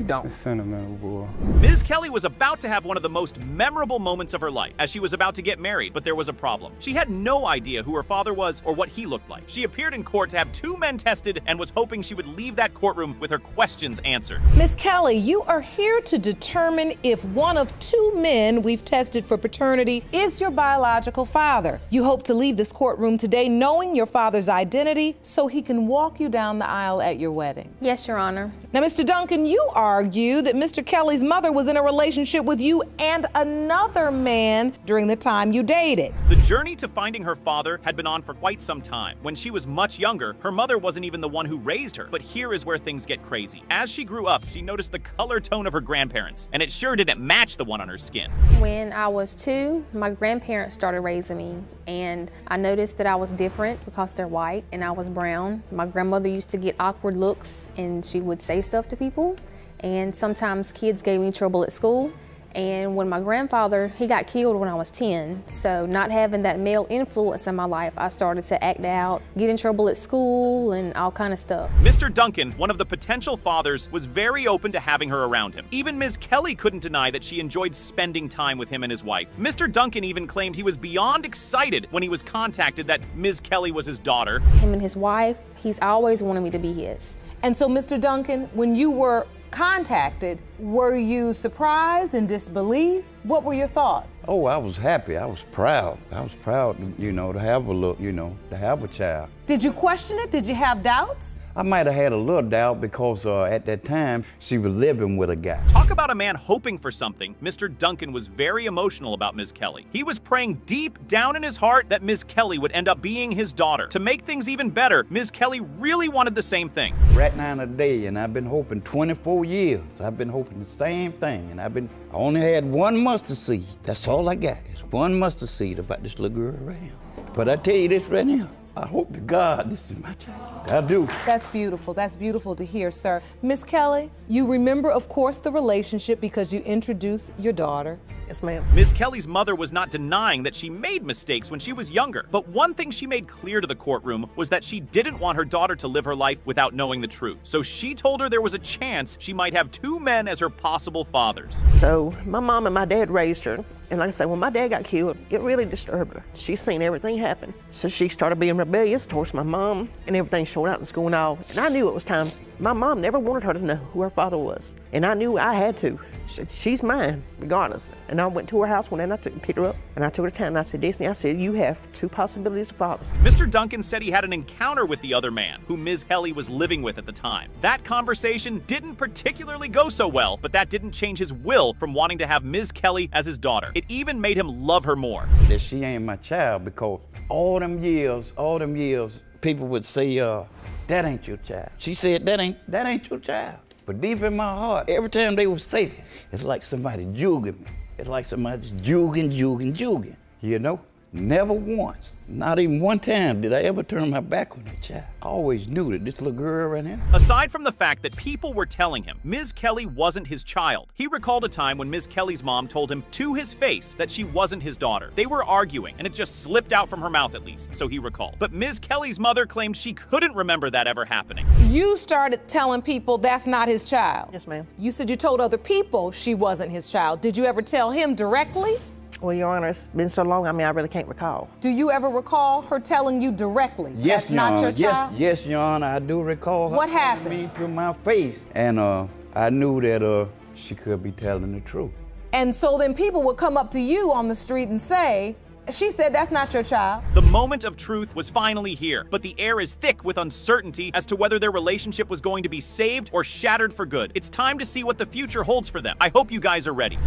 Speaker 21: He don't.
Speaker 19: Sentimental boy.
Speaker 4: Ms. Kelly was about to have one of the most memorable moments of her life as she was about to get married, but there was a problem. She had no idea who her father was or what he looked like. She appeared in court to have two men tested and was hoping she would leave that courtroom with her questions answered.
Speaker 3: Miss Kelly, you are here to determine if one of two men we've tested for paternity is your biological father. You hope to leave this courtroom today knowing your father's identity so he can walk you down the aisle at your wedding.
Speaker 6: Yes, Your Honor.
Speaker 3: Now, Mr. Duncan, you argue that Mr. Kelly's mother was in a relationship with you and another man during the time you dated.
Speaker 4: The journey to finding her father had been on for quite some time. When she was much younger, her mother wasn't even the one who raised her. But here is where things get crazy. As she grew up, she noticed the color tone of her grandparents, and it sure didn't match the one on her skin.
Speaker 6: When I was two, my grandparents started raising me, and I noticed that I was different because they're white and I was brown. My grandmother used to get awkward looks, and she would say stuff to people, and sometimes kids gave me trouble at school. And when my grandfather, he got killed when I was 10. So not having that male influence in my life, I started to act out, get in trouble at school and all kind of stuff.
Speaker 4: Mr. Duncan, one of the potential fathers, was very open to having her around him. Even Ms. Kelly couldn't deny that she enjoyed spending time with him and his wife. Mr. Duncan even claimed he was beyond excited when he was contacted that Ms. Kelly was his daughter.
Speaker 6: Him and his wife, he's always wanted me to be his.
Speaker 3: And so, Mr. Duncan, when you were contacted, were you surprised and disbelief? What were your thoughts?
Speaker 22: Oh, I was happy. I was proud. I was proud, you know, to have a look, you know, to have a child.
Speaker 3: Did you question it? Did you have doubts?
Speaker 22: I might have had a little doubt because uh, at that time she was living with a guy.
Speaker 4: Talk about a man hoping for something. Mr. Duncan was very emotional about Ms. Kelly. He was praying deep down in his heart that Ms. Kelly would end up being his daughter. To make things even better, Ms. Kelly really wanted the same thing.
Speaker 22: Right now in a day, and I've been hoping 24 years. I've been hoping the same thing, and I've been. I only had one mustard seed. That's all I got. It's one mustard seed about this little girl right here. But I tell you this right now, I hope to God this is my child. I do.
Speaker 3: That's beautiful. That's beautiful to hear, sir. Miss Kelly, you remember, of course, the relationship because you introduced your daughter.
Speaker 20: Yes, ma'am.
Speaker 4: Ms. Kelly's mother was not denying that she made mistakes when she was younger, but one thing she made clear to the courtroom was that she didn't want her daughter to live her life without knowing the truth. So she told her there was a chance she might have two men as her possible fathers.
Speaker 20: So my mom and my dad raised her. And like I said, when my dad got killed, it really disturbed her. She's seen everything happen. So she started being rebellious towards my mom and everything showed out in school and all. And I knew it was time. My mom never wanted her to know who her father was. And I knew I had to. She- She's mine, regardless. And I went to her house one day and I took picked her up and I took her to town and I said, Disney, I said, you have two possibilities of father.
Speaker 4: Mr. Duncan said he had an encounter with the other man, who Ms. Kelly was living with at the time. That conversation didn't particularly go so well, but that didn't change his will from wanting to have Ms. Kelly as his daughter. It even made him love her more.
Speaker 22: That she ain't my child because all them years, all them years, people would say, uh, that ain't your child. She said, that ain't, that ain't your child. But deep in my heart, every time they would say that, it's like somebody jugging me. It's like somebody's jugging, jugging, jugging. You know? Never once, not even one time did I ever turn my back on that child. I always knew that this little girl right here,
Speaker 4: Aside from the fact that people were telling him Ms. Kelly wasn't his child, he recalled a time when Ms. Kelly's mom told him to his face that she wasn't his daughter. They were arguing, and it just slipped out from her mouth at least, so he recalled. But Ms. Kelly's mother claimed she couldn't remember that ever happening.
Speaker 3: You started telling people that's not his child.
Speaker 20: Yes, ma'am.
Speaker 3: You said you told other people she wasn't his child. Did you ever tell him directly?
Speaker 20: Well, Your Honor, it's been so long, I mean, I really can't recall.
Speaker 3: Do you ever recall her telling you directly
Speaker 22: Yes,
Speaker 3: that's
Speaker 22: Your
Speaker 3: not
Speaker 22: Honor.
Speaker 3: your
Speaker 22: yes,
Speaker 3: child?
Speaker 22: yes, Your Honor. I do recall her
Speaker 3: What happened?
Speaker 22: me to my face, and uh, I knew that uh, she could be telling the truth.
Speaker 3: And so then people would come up to you on the street and say, she said that's not your child.
Speaker 4: The moment of truth was finally here, but the air is thick with uncertainty as to whether their relationship was going to be saved or shattered for good. It's time to see what the future holds for them. I hope you guys are ready.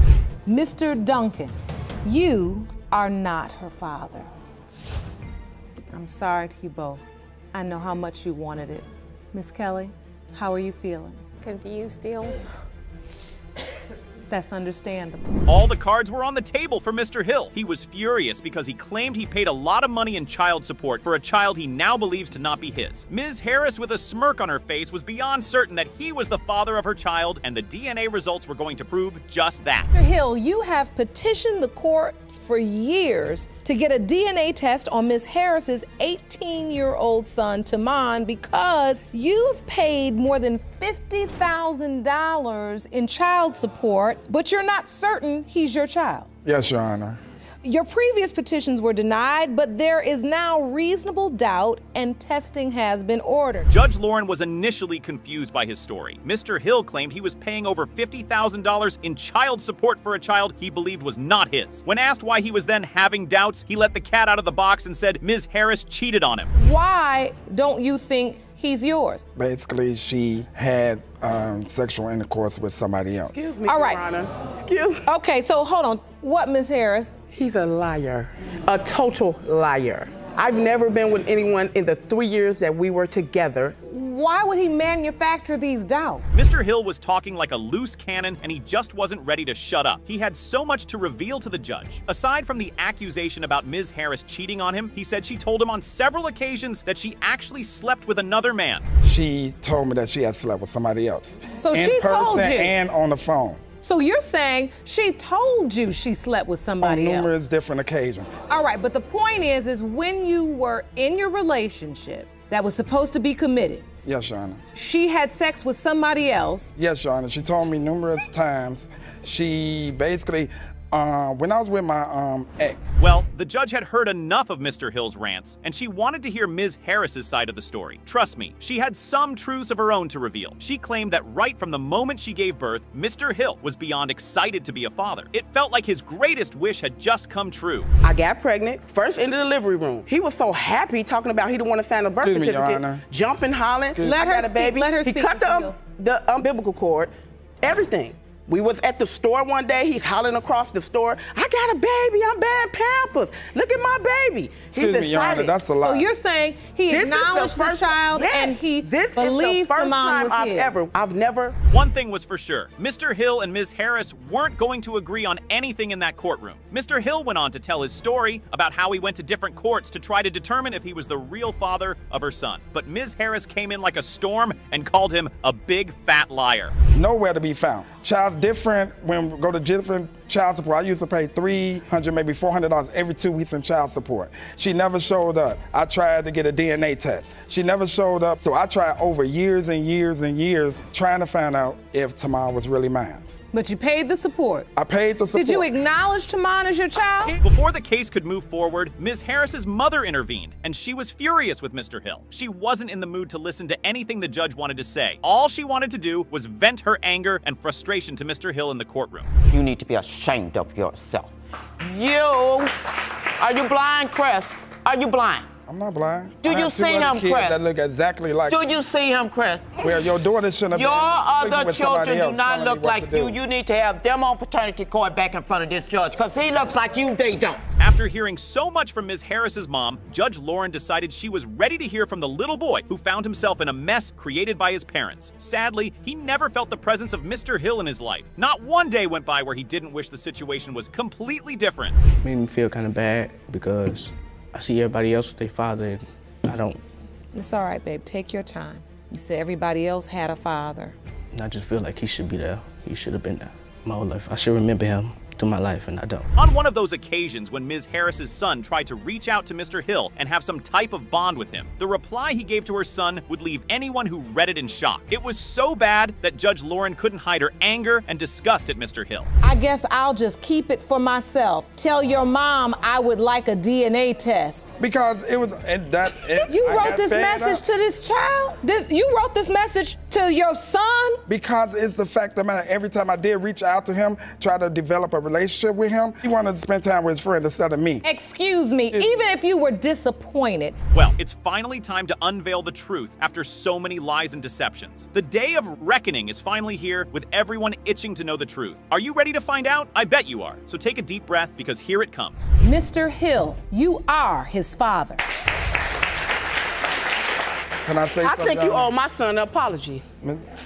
Speaker 3: Mr. Duncan, you are not her father. I'm sorry to you both. I know how much you wanted it. Miss Kelly, how are you feeling?
Speaker 6: Confused still.
Speaker 3: That's understandable.
Speaker 4: All the cards were on the table for Mr. Hill. He was furious because he claimed he paid a lot of money in child support for a child he now believes to not be his. Ms. Harris, with a smirk on her face, was beyond certain that he was the father of her child, and the DNA results were going to prove just that.
Speaker 3: Mr. Hill, you have petitioned the courts for years to get a DNA test on Ms. Harris's 18 year old son, Taman, because you've paid more than $50,000 in child support, but you're not certain he's your child.
Speaker 23: Yes, Your Honor.
Speaker 3: Your previous petitions were denied, but there is now reasonable doubt and testing has been ordered.
Speaker 4: Judge Lauren was initially confused by his story. Mr. Hill claimed he was paying over $50,000 in child support for a child he believed was not his. When asked why he was then having doubts, he let the cat out of the box and said Ms. Harris cheated on him.
Speaker 3: Why don't you think he's yours?
Speaker 23: Basically, she had um, sexual intercourse with somebody else.
Speaker 20: Excuse me,
Speaker 3: All right.
Speaker 20: Your
Speaker 3: right.
Speaker 20: Honor. Excuse
Speaker 3: Okay, so hold on. What, Miss Harris?
Speaker 20: He's a liar, a total liar. I've never been with anyone in the three years that we were together.
Speaker 3: Why would he manufacture these doubts?
Speaker 4: Mr. Hill was talking like a loose cannon and he just wasn't ready to shut up. He had so much to reveal to the judge. Aside from the accusation about Ms. Harris cheating on him, he said she told him on several occasions that she actually slept with another man.
Speaker 23: She told me that she had slept with somebody else.
Speaker 3: So
Speaker 23: in
Speaker 3: she
Speaker 23: person
Speaker 3: told you?
Speaker 23: and on the phone
Speaker 3: So you're saying she told you she slept with somebody
Speaker 23: on
Speaker 3: somebody else?
Speaker 23: numerous different occasions.
Speaker 3: All right, but the point is, is when you were in your relationship that was supposed to be committed,
Speaker 23: Yes, Your Honor.
Speaker 3: she had sex with somebody else.
Speaker 23: Yes, Your Honor. She told me numerous times. She basically, uh, when I was with my um, ex,
Speaker 4: Well, the judge had heard enough of Mr. Hill's rants, and she wanted to hear Ms. Harris's side of the story. Trust me, she had some truths of her own to reveal. She claimed that right from the moment she gave birth, Mr. Hill was beyond excited to be a father. It felt like his greatest wish had just come true.
Speaker 20: I got pregnant, first in the delivery room. He was so happy talking about he didn't want to sign a birth
Speaker 23: Excuse
Speaker 20: certificate,
Speaker 23: Honor.
Speaker 20: jumping, hollering.
Speaker 23: Excuse
Speaker 20: I
Speaker 3: Let her
Speaker 20: got a
Speaker 3: speak,
Speaker 20: baby.
Speaker 3: let her
Speaker 20: he
Speaker 3: speak,
Speaker 20: cut the, um, the umbilical cord, everything.
Speaker 24: We was at the store one day. He's hollering across the store. I got a baby. I'm buying Pampers. Look at my baby.
Speaker 23: Excuse
Speaker 24: He's
Speaker 23: me, Your Honor, that's a lie.
Speaker 25: So you're saying he
Speaker 24: This is the
Speaker 25: acknowledged the,
Speaker 24: first-
Speaker 25: child
Speaker 24: Yes,
Speaker 25: and he
Speaker 24: this
Speaker 25: believed
Speaker 24: is the first
Speaker 25: Tamon
Speaker 24: time
Speaker 25: was
Speaker 24: I've
Speaker 25: his.
Speaker 24: ever. I've never.
Speaker 4: One thing was for sure Mr. Hill and Ms. Harris weren't going to agree on anything in that courtroom. Mr. Hill went on to tell his story about how he went to different courts to try to determine if he was the real father of her son. But Ms. Harris came in like a storm and called him a big fat liar.
Speaker 23: Nowhere to be found. Different when we go to different child support. I used to pay 300 maybe $400 every two weeks in child support. She never showed up. I tried to get a DNA test. She never showed up. So I tried over years and years and years trying to find out if Tamar was really mine.
Speaker 25: But you paid the support.
Speaker 23: I paid the support.
Speaker 25: Did you acknowledge Tamon as your child?
Speaker 4: Before the case could move forward, Ms. Harris's mother intervened, and she was furious with Mr. Hill. She wasn't in the mood to listen to anything the judge wanted to say. All she wanted to do was vent her anger and frustration to Mr. Hill in the courtroom.
Speaker 24: You need to be ashamed of yourself. You, are you blind, Chris? Are you blind?
Speaker 23: I'm not blind.
Speaker 24: Do you see him,
Speaker 23: kids
Speaker 24: Chris?
Speaker 23: That look exactly like
Speaker 24: Do you see him, Chris?
Speaker 23: Well, your daughter shouldn't have
Speaker 24: Your
Speaker 23: been sleeping
Speaker 24: other
Speaker 23: with somebody
Speaker 24: children do not look like you.
Speaker 23: do.
Speaker 24: You need to have them on paternity court back in front of this judge, because he looks like you, they don't.
Speaker 4: After hearing so much from Ms. Harris's mom, Judge Lauren decided she was ready to hear from the little boy who found himself in a mess created by his parents. Sadly, he never felt the presence of Mr. Hill in his life. Not one day went by where he didn't wish the situation was completely different.
Speaker 26: made me feel kind of bad because I see everybody else with their father and I don't.
Speaker 3: It's all right, babe. Take your time. You said everybody else had a father.
Speaker 26: And I just feel like he should be there. He should have been there my whole life. I should remember him through my life and I don't.
Speaker 4: On one of those occasions when Ms. Harris's son tried to reach out to Mr. Hill and have some type of bond with him, the reply he gave to her son would leave anyone who read it in shock. It was so bad that Judge Lauren couldn't hide her anger and disgust at Mr. Hill.
Speaker 25: I guess I'll just keep it for myself. Tell your mom I would like a DNA test.
Speaker 23: Because it was and that. It,
Speaker 25: You
Speaker 23: I
Speaker 25: wrote this message
Speaker 23: up.
Speaker 25: to this child? This you wrote this message to your son?
Speaker 23: Because it's the fact that matter. Every time I did reach out to him, try to develop a relationship with him, he wanted to spend time with his friend instead of me.
Speaker 25: Excuse me, even if you were disappointed.
Speaker 4: Well, it's finally time to unveil the truth after so many lies and deceptions. The day of reckoning is finally here with everyone itching to know the truth. Are you ready to find out? I bet you are. So take a deep breath because here it comes.
Speaker 25: Mr. Hill, you are his father.
Speaker 23: Can I say
Speaker 24: I
Speaker 23: something?
Speaker 24: think you owe my son an apology.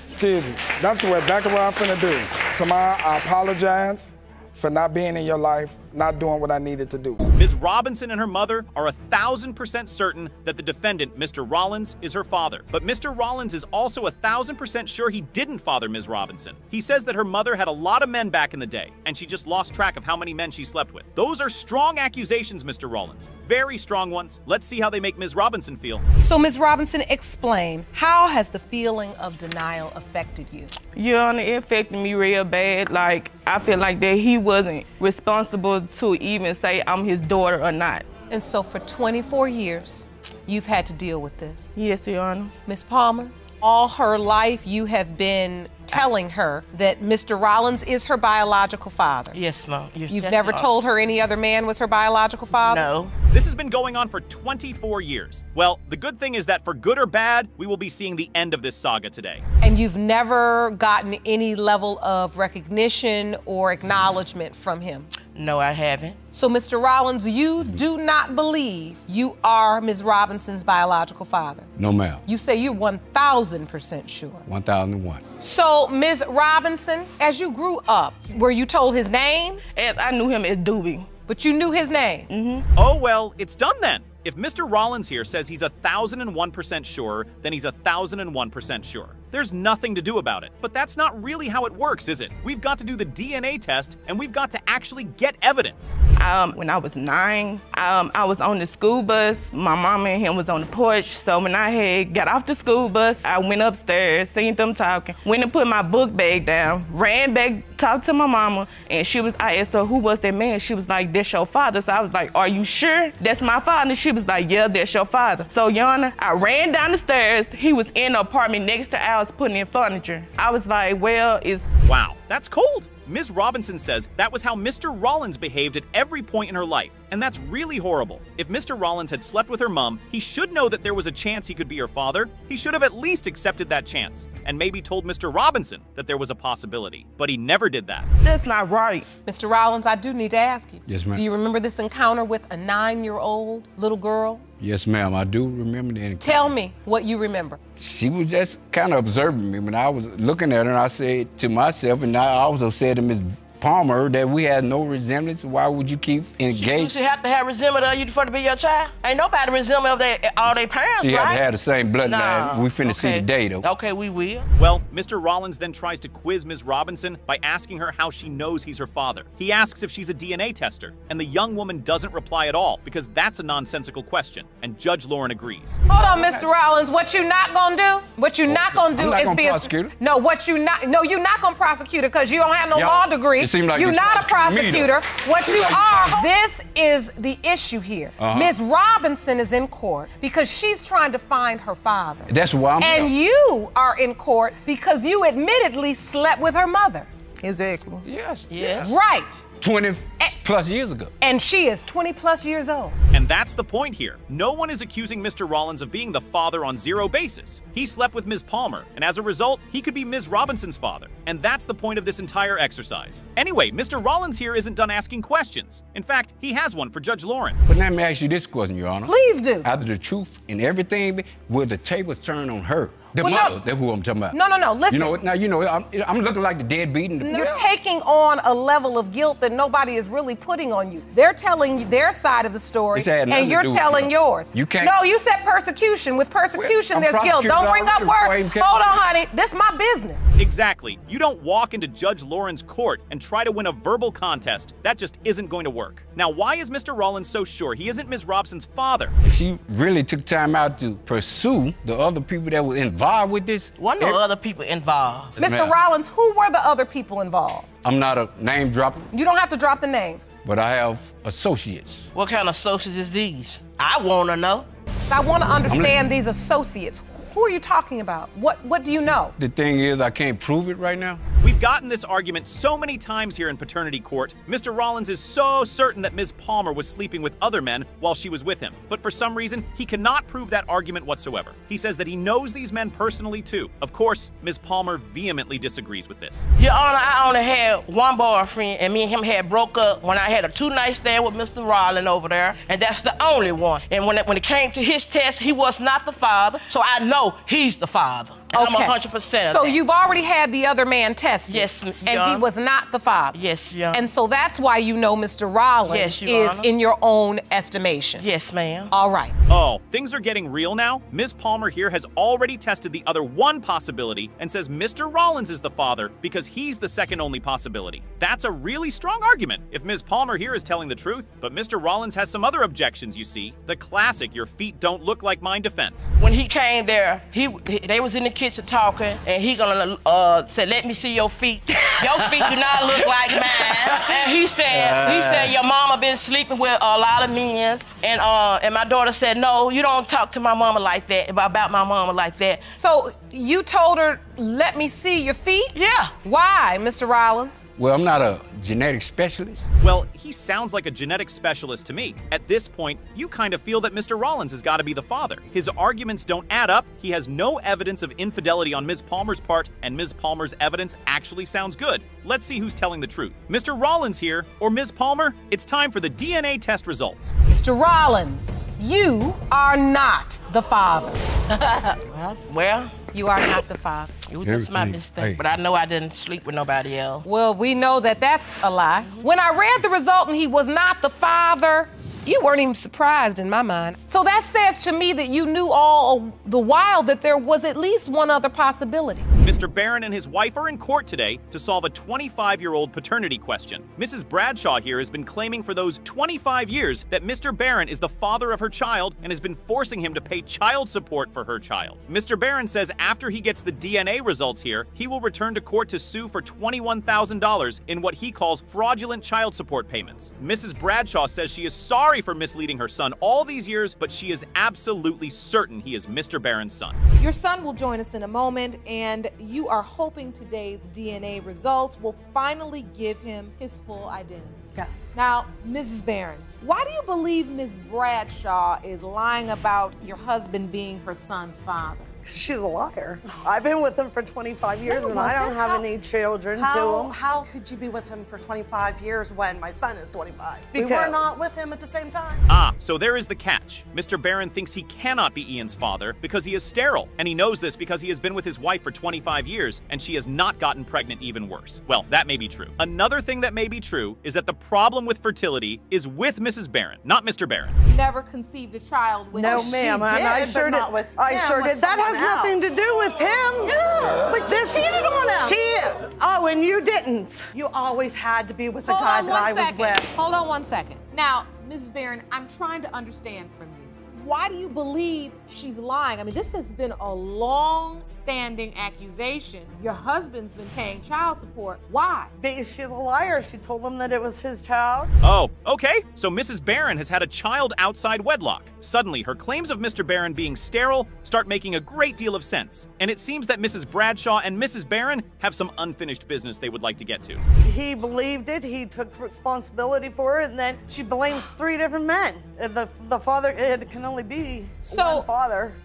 Speaker 23: Excuse me. That's what exactly what I'm finna do. Tomorrow, I apologize for not being in your life, not doing what I needed to do.
Speaker 4: Ms. Robinson and her mother are a thousand percent certain that the defendant, Mr. Rollins, is her father. But Mr. Rollins is also a thousand percent sure he didn't father Ms. Robinson. He says that her mother had a lot of men back in the day, and she just lost track of how many men she slept with. Those are strong accusations, Mr. Rollins. Very strong ones. Let's see how they make Ms. Robinson feel.
Speaker 3: So, Ms. Robinson, explain how has the feeling of denial affected you?
Speaker 10: Your Honor, it affected me real bad. Like, I feel like that he wasn't responsible to even say I'm his daughter or not.
Speaker 3: And so, for 24 years, you've had to deal with this.
Speaker 10: Yes, Your Honor.
Speaker 3: Ms. Palmer, all her life you have been telling her that Mr. Rollins is her biological father.
Speaker 24: Yes, ma'am. Yes,
Speaker 3: You've
Speaker 24: that's
Speaker 3: never
Speaker 24: all.
Speaker 3: told her any other man was her biological father?
Speaker 24: No.
Speaker 4: This has been going on for 24 years. Well, the good thing is that for good or bad, we will be seeing the end of this saga today.
Speaker 3: And you've never gotten any level of recognition or acknowledgement from him?
Speaker 24: No, I haven't.
Speaker 3: So, Mr. Rollins, you do not believe you are Ms. Robinson's biological father.
Speaker 27: No, ma'am.
Speaker 3: You say you're 1000% sure.
Speaker 27: 1001.
Speaker 3: So, Ms. Robinson, as you grew up, were you told his name?
Speaker 10: As I knew him as Doobie.
Speaker 3: But you knew his name?
Speaker 10: Mm-hmm.
Speaker 4: Oh, well, it's done then. If Mr. Rollins here says he's a thousand and one percent sure, then he's a thousand and one percent sure. There's nothing to do about it. But that's not really how it works, is it? We've got to do the DNA test and we've got to actually get evidence.
Speaker 10: Um, when I was nine, um, I was on the school bus. My mama and him was on the porch. So when I had got off the school bus, I went upstairs, seen them talking, went and put my book bag down, ran back, talked to my mama, and she was. I asked her who was that man. She was like, "That's your father." So I was like, "Are you sure that's my father?" And she was like, "Yeah, that's your father." So Yana, I ran down the stairs. He was in the apartment next to ours, putting in furniture. I was like, "Well, it's."
Speaker 4: Wow, that's cold. Ms. Robinson says that was how Mr. Rollins behaved at every point in her life, and that's really horrible. If Mr. Rollins had slept with her mom, he should know that there was a chance he could be her father. He should have at least accepted that chance, and maybe told Mr. Robinson that there was a possibility. But he never did that.
Speaker 10: That's not right.
Speaker 3: Mr. Rollins, I do need to ask you.
Speaker 27: Yes, ma'am.
Speaker 3: Do you remember this encounter with a nine year old little girl?
Speaker 27: Yes, ma'am. I do remember that.
Speaker 3: Tell me what you remember.
Speaker 27: She was just kind of observing me when I was looking at her, and I said to myself, and I also said to Miss Palmer that we had no resemblance. Why would you keep engaged?
Speaker 10: You
Speaker 27: engaged?
Speaker 10: should have to have resemblance of you for to be your child. Ain't nobody resemble of their, all their parents,
Speaker 27: She
Speaker 10: right?
Speaker 27: had to have the same bloodline.
Speaker 10: Nah,
Speaker 27: we finna see
Speaker 10: the
Speaker 27: today, though.
Speaker 10: Okay, we will.
Speaker 4: Well, Mr. Rollins then tries to quiz Ms. Robinson by asking her how she knows he's her father. He asks if she's a DNA tester, and the young woman doesn't reply at all because that's a nonsensical question, and Judge Lauren agrees.
Speaker 3: Hold on, Mr. Rollins. What you not gonna do? What you oh, not gonna do
Speaker 27: not
Speaker 3: is
Speaker 27: gonna
Speaker 3: be a-
Speaker 27: prosecute her.
Speaker 3: No, what you not? No, you not gonna prosecute her because you don't have no
Speaker 27: Y'all-
Speaker 3: law degree.
Speaker 27: It seemed like
Speaker 3: you're not a
Speaker 27: prosecuting me,
Speaker 3: prosecutor. What you
Speaker 27: you
Speaker 3: are. This is the issue here.
Speaker 27: Uh-huh.
Speaker 3: Ms. Robinson is in court because she's trying to find her father.
Speaker 27: That's why I'm
Speaker 3: and
Speaker 27: here.
Speaker 3: you are in court because you admittedly slept with her mother.
Speaker 10: Exactly.
Speaker 27: Yes.
Speaker 3: Yes. Right.
Speaker 27: 20 plus years ago.
Speaker 3: And she is 20 plus years old.
Speaker 4: And that's the point here. No one is accusing Mr. Rollins of being the father on zero basis. He slept with Ms. Palmer, and as a result, he could be Ms. Robinson's father. And that's the point of this entire exercise. Anyway, Mr. Rollins here isn't done asking questions. In fact, he has one for Judge Lauren.
Speaker 27: But let me ask you this question, Your Honor.
Speaker 3: Please do.
Speaker 27: After the truth and everything, will the tables turn on her? The
Speaker 3: Well, no.
Speaker 27: mother, that's who I'm talking about.
Speaker 3: No, no, no, listen.
Speaker 27: You know what? Now, you know, I'm, I'm looking like the deadbeat. And the,
Speaker 3: You're taking on a level of guilt that nobody is really putting on you. They're telling you their side of the story,
Speaker 27: This had nothing
Speaker 3: and you're telling
Speaker 27: you.
Speaker 3: yours.
Speaker 27: You can't-
Speaker 3: No, you said persecution. With persecution,
Speaker 27: I'm
Speaker 3: there's guilt. Don't bring up
Speaker 27: already before I
Speaker 3: work. Hold on, honey. This is my business.
Speaker 4: Exactly. You don't walk into Judge Lauren's court and try to win a verbal contest. That just isn't going to work. Now, why is Mr. Rollins so sure he isn't Ms. Robson's father?
Speaker 27: if she really took time out to pursue the other people that were involved with this,
Speaker 10: One no
Speaker 27: every-
Speaker 10: other people involved.
Speaker 3: Mr. Rollins, who were the other people involved?
Speaker 27: I'm not a name dropper,
Speaker 3: You don't have to drop the name.
Speaker 27: but I have associates.
Speaker 10: What kind of associates is these? I want to know.
Speaker 3: I want to understand these associates. Who are you talking about? What What do you know?
Speaker 27: The thing is, I can't prove it right now.
Speaker 4: We've gotten this argument so many times here in paternity court. Mr. Rollins is so certain that Ms. Palmer was sleeping with other men while she was with him. But for some reason, he cannot prove that argument whatsoever. He says that he knows these men personally too. Of course, Ms. Palmer vehemently disagrees with this.
Speaker 10: Your Honor, I only had one boyfriend, and me and him had broke up when I had a two-night stand with Mr. Rollins over there, and that's the only one. And when it, when it came to his test, he was not the father, so I know he's the father. And I'm 100% of
Speaker 3: So
Speaker 10: that.
Speaker 3: you've already had the other man tested.
Speaker 10: Yes, Your
Speaker 3: And he was not the father.
Speaker 10: Yes, Your Honor.
Speaker 3: And so that's why you know Mr. Rollins
Speaker 10: Yes, Your
Speaker 3: is
Speaker 10: Honor.
Speaker 3: in your own estimation.
Speaker 10: Yes, ma'am.
Speaker 3: All right.
Speaker 4: Oh, things are getting real now? Ms. Palmer here has already tested the other one possibility and says Mr. Rollins is the father because he's the second only possibility. That's a really strong argument if Ms. Palmer here is telling the truth, but Mr. Rollins has some other objections, you see. The classic, your feet don't look like mine defense.
Speaker 10: when he came there, he, he- they was in the kitchen talking, and he gonna uh say, "Let me see your feet. Your feet do not look like mine." And he said, "He said your mama been sleeping with a lot of men." And uh, and my daughter said, "No, you don't talk to my mama like that about my mama like that."
Speaker 3: So you told her, let me see your feet?
Speaker 10: Yeah.
Speaker 3: Why, Mr. Rollins?
Speaker 27: Well, I'm not a genetic specialist.
Speaker 4: Well, he sounds like a genetic specialist to me. At this point, you kind of feel that Mr. Rollins has got to be the father. His arguments don't add up. He has no evidence of infidelity on Ms. Palmer's part, and Ms. Palmer's evidence actually sounds good. Let's see who's telling the truth. Mr. Rollins here, or Ms. Palmer? It's time for the DNA test results.
Speaker 3: Mr. Rollins, you are not the father.
Speaker 10: well, well,
Speaker 3: you are not the father.
Speaker 10: It was just my mistake,
Speaker 3: hey.
Speaker 10: but I know I didn't sleep with nobody else.
Speaker 3: Well, we know that that's a lie. When I read the result and he was not the father, you weren't even surprised in my mind. So that says to me that you knew all the while that there was at least one other possibility.
Speaker 4: Mr. Barron and his wife are in court today to solve a 25 year old paternity question. Mrs. Bradshaw here has been claiming for those 25 years that Mr. Barron is the father of her child and has been forcing him to pay child support for her child. Mr. Barron says after he gets the DNA results here, he will return to court to sue for $21,000 in what he calls fraudulent child support payments. Mrs. Bradshaw says she is sorry sorry for misleading her son all these years, but she is absolutely certain he is Mr. Barron's son.
Speaker 3: Your son will join us in a moment, and you are hoping today's DNA results will finally give him his full identity.
Speaker 28: Yes.
Speaker 3: Now, Mrs. Barron, why do you believe Ms. Bradshaw is lying about your husband being her son's father?
Speaker 28: She's a liar. I've been with him for 25 years
Speaker 29: No,
Speaker 28: and I don't
Speaker 29: wasn't.
Speaker 28: have
Speaker 29: How-
Speaker 28: any children
Speaker 29: How,
Speaker 28: to him.
Speaker 29: how could you be with him for 25 years when my son is 25? we were not with him at the same time.
Speaker 4: Ah, so there is the catch. Mr. Barron thinks he cannot be Ian's father because he is sterile, and he knows this because he has been with his wife for 25 years and she has not gotten pregnant even worse. Well, that may be true. Another thing that may be true is that the problem with fertility is with Mrs. Barron, not Mr. Barron.
Speaker 3: Never conceived a child with
Speaker 28: No, ma'am. and I
Speaker 3: did,
Speaker 28: sure
Speaker 3: but
Speaker 28: did.
Speaker 3: not with
Speaker 28: I
Speaker 3: him,
Speaker 28: sure
Speaker 3: with
Speaker 28: did. That has
Speaker 29: someone
Speaker 28: nothing to do with him.
Speaker 29: Yeah, but you cheated on him.
Speaker 28: She. Oh, and you didn't.
Speaker 29: You always had to be with the
Speaker 3: Hold
Speaker 29: guy
Speaker 3: on
Speaker 29: that
Speaker 3: one
Speaker 29: I was with.
Speaker 3: Hold on one second. Now, Mrs. Barron, I'm trying to understand from you. Why do you believe she's lying? I mean, this has been a long-standing accusation. Your husband's been paying child support. Why?
Speaker 28: Because she's a liar. She told him that it was his child.
Speaker 4: Oh, okay. So Mrs. Barron has had a child outside wedlock. Suddenly, her claims of Mr. Barron being sterile start making a great deal of sense. And it seems that Mrs. Bradshaw and Mrs. Barron have some unfinished business they would like to get to.
Speaker 28: He believed it. He took responsibility for it, and then she blames three different men. Uh, The the father it can only be
Speaker 3: So,
Speaker 28: one father.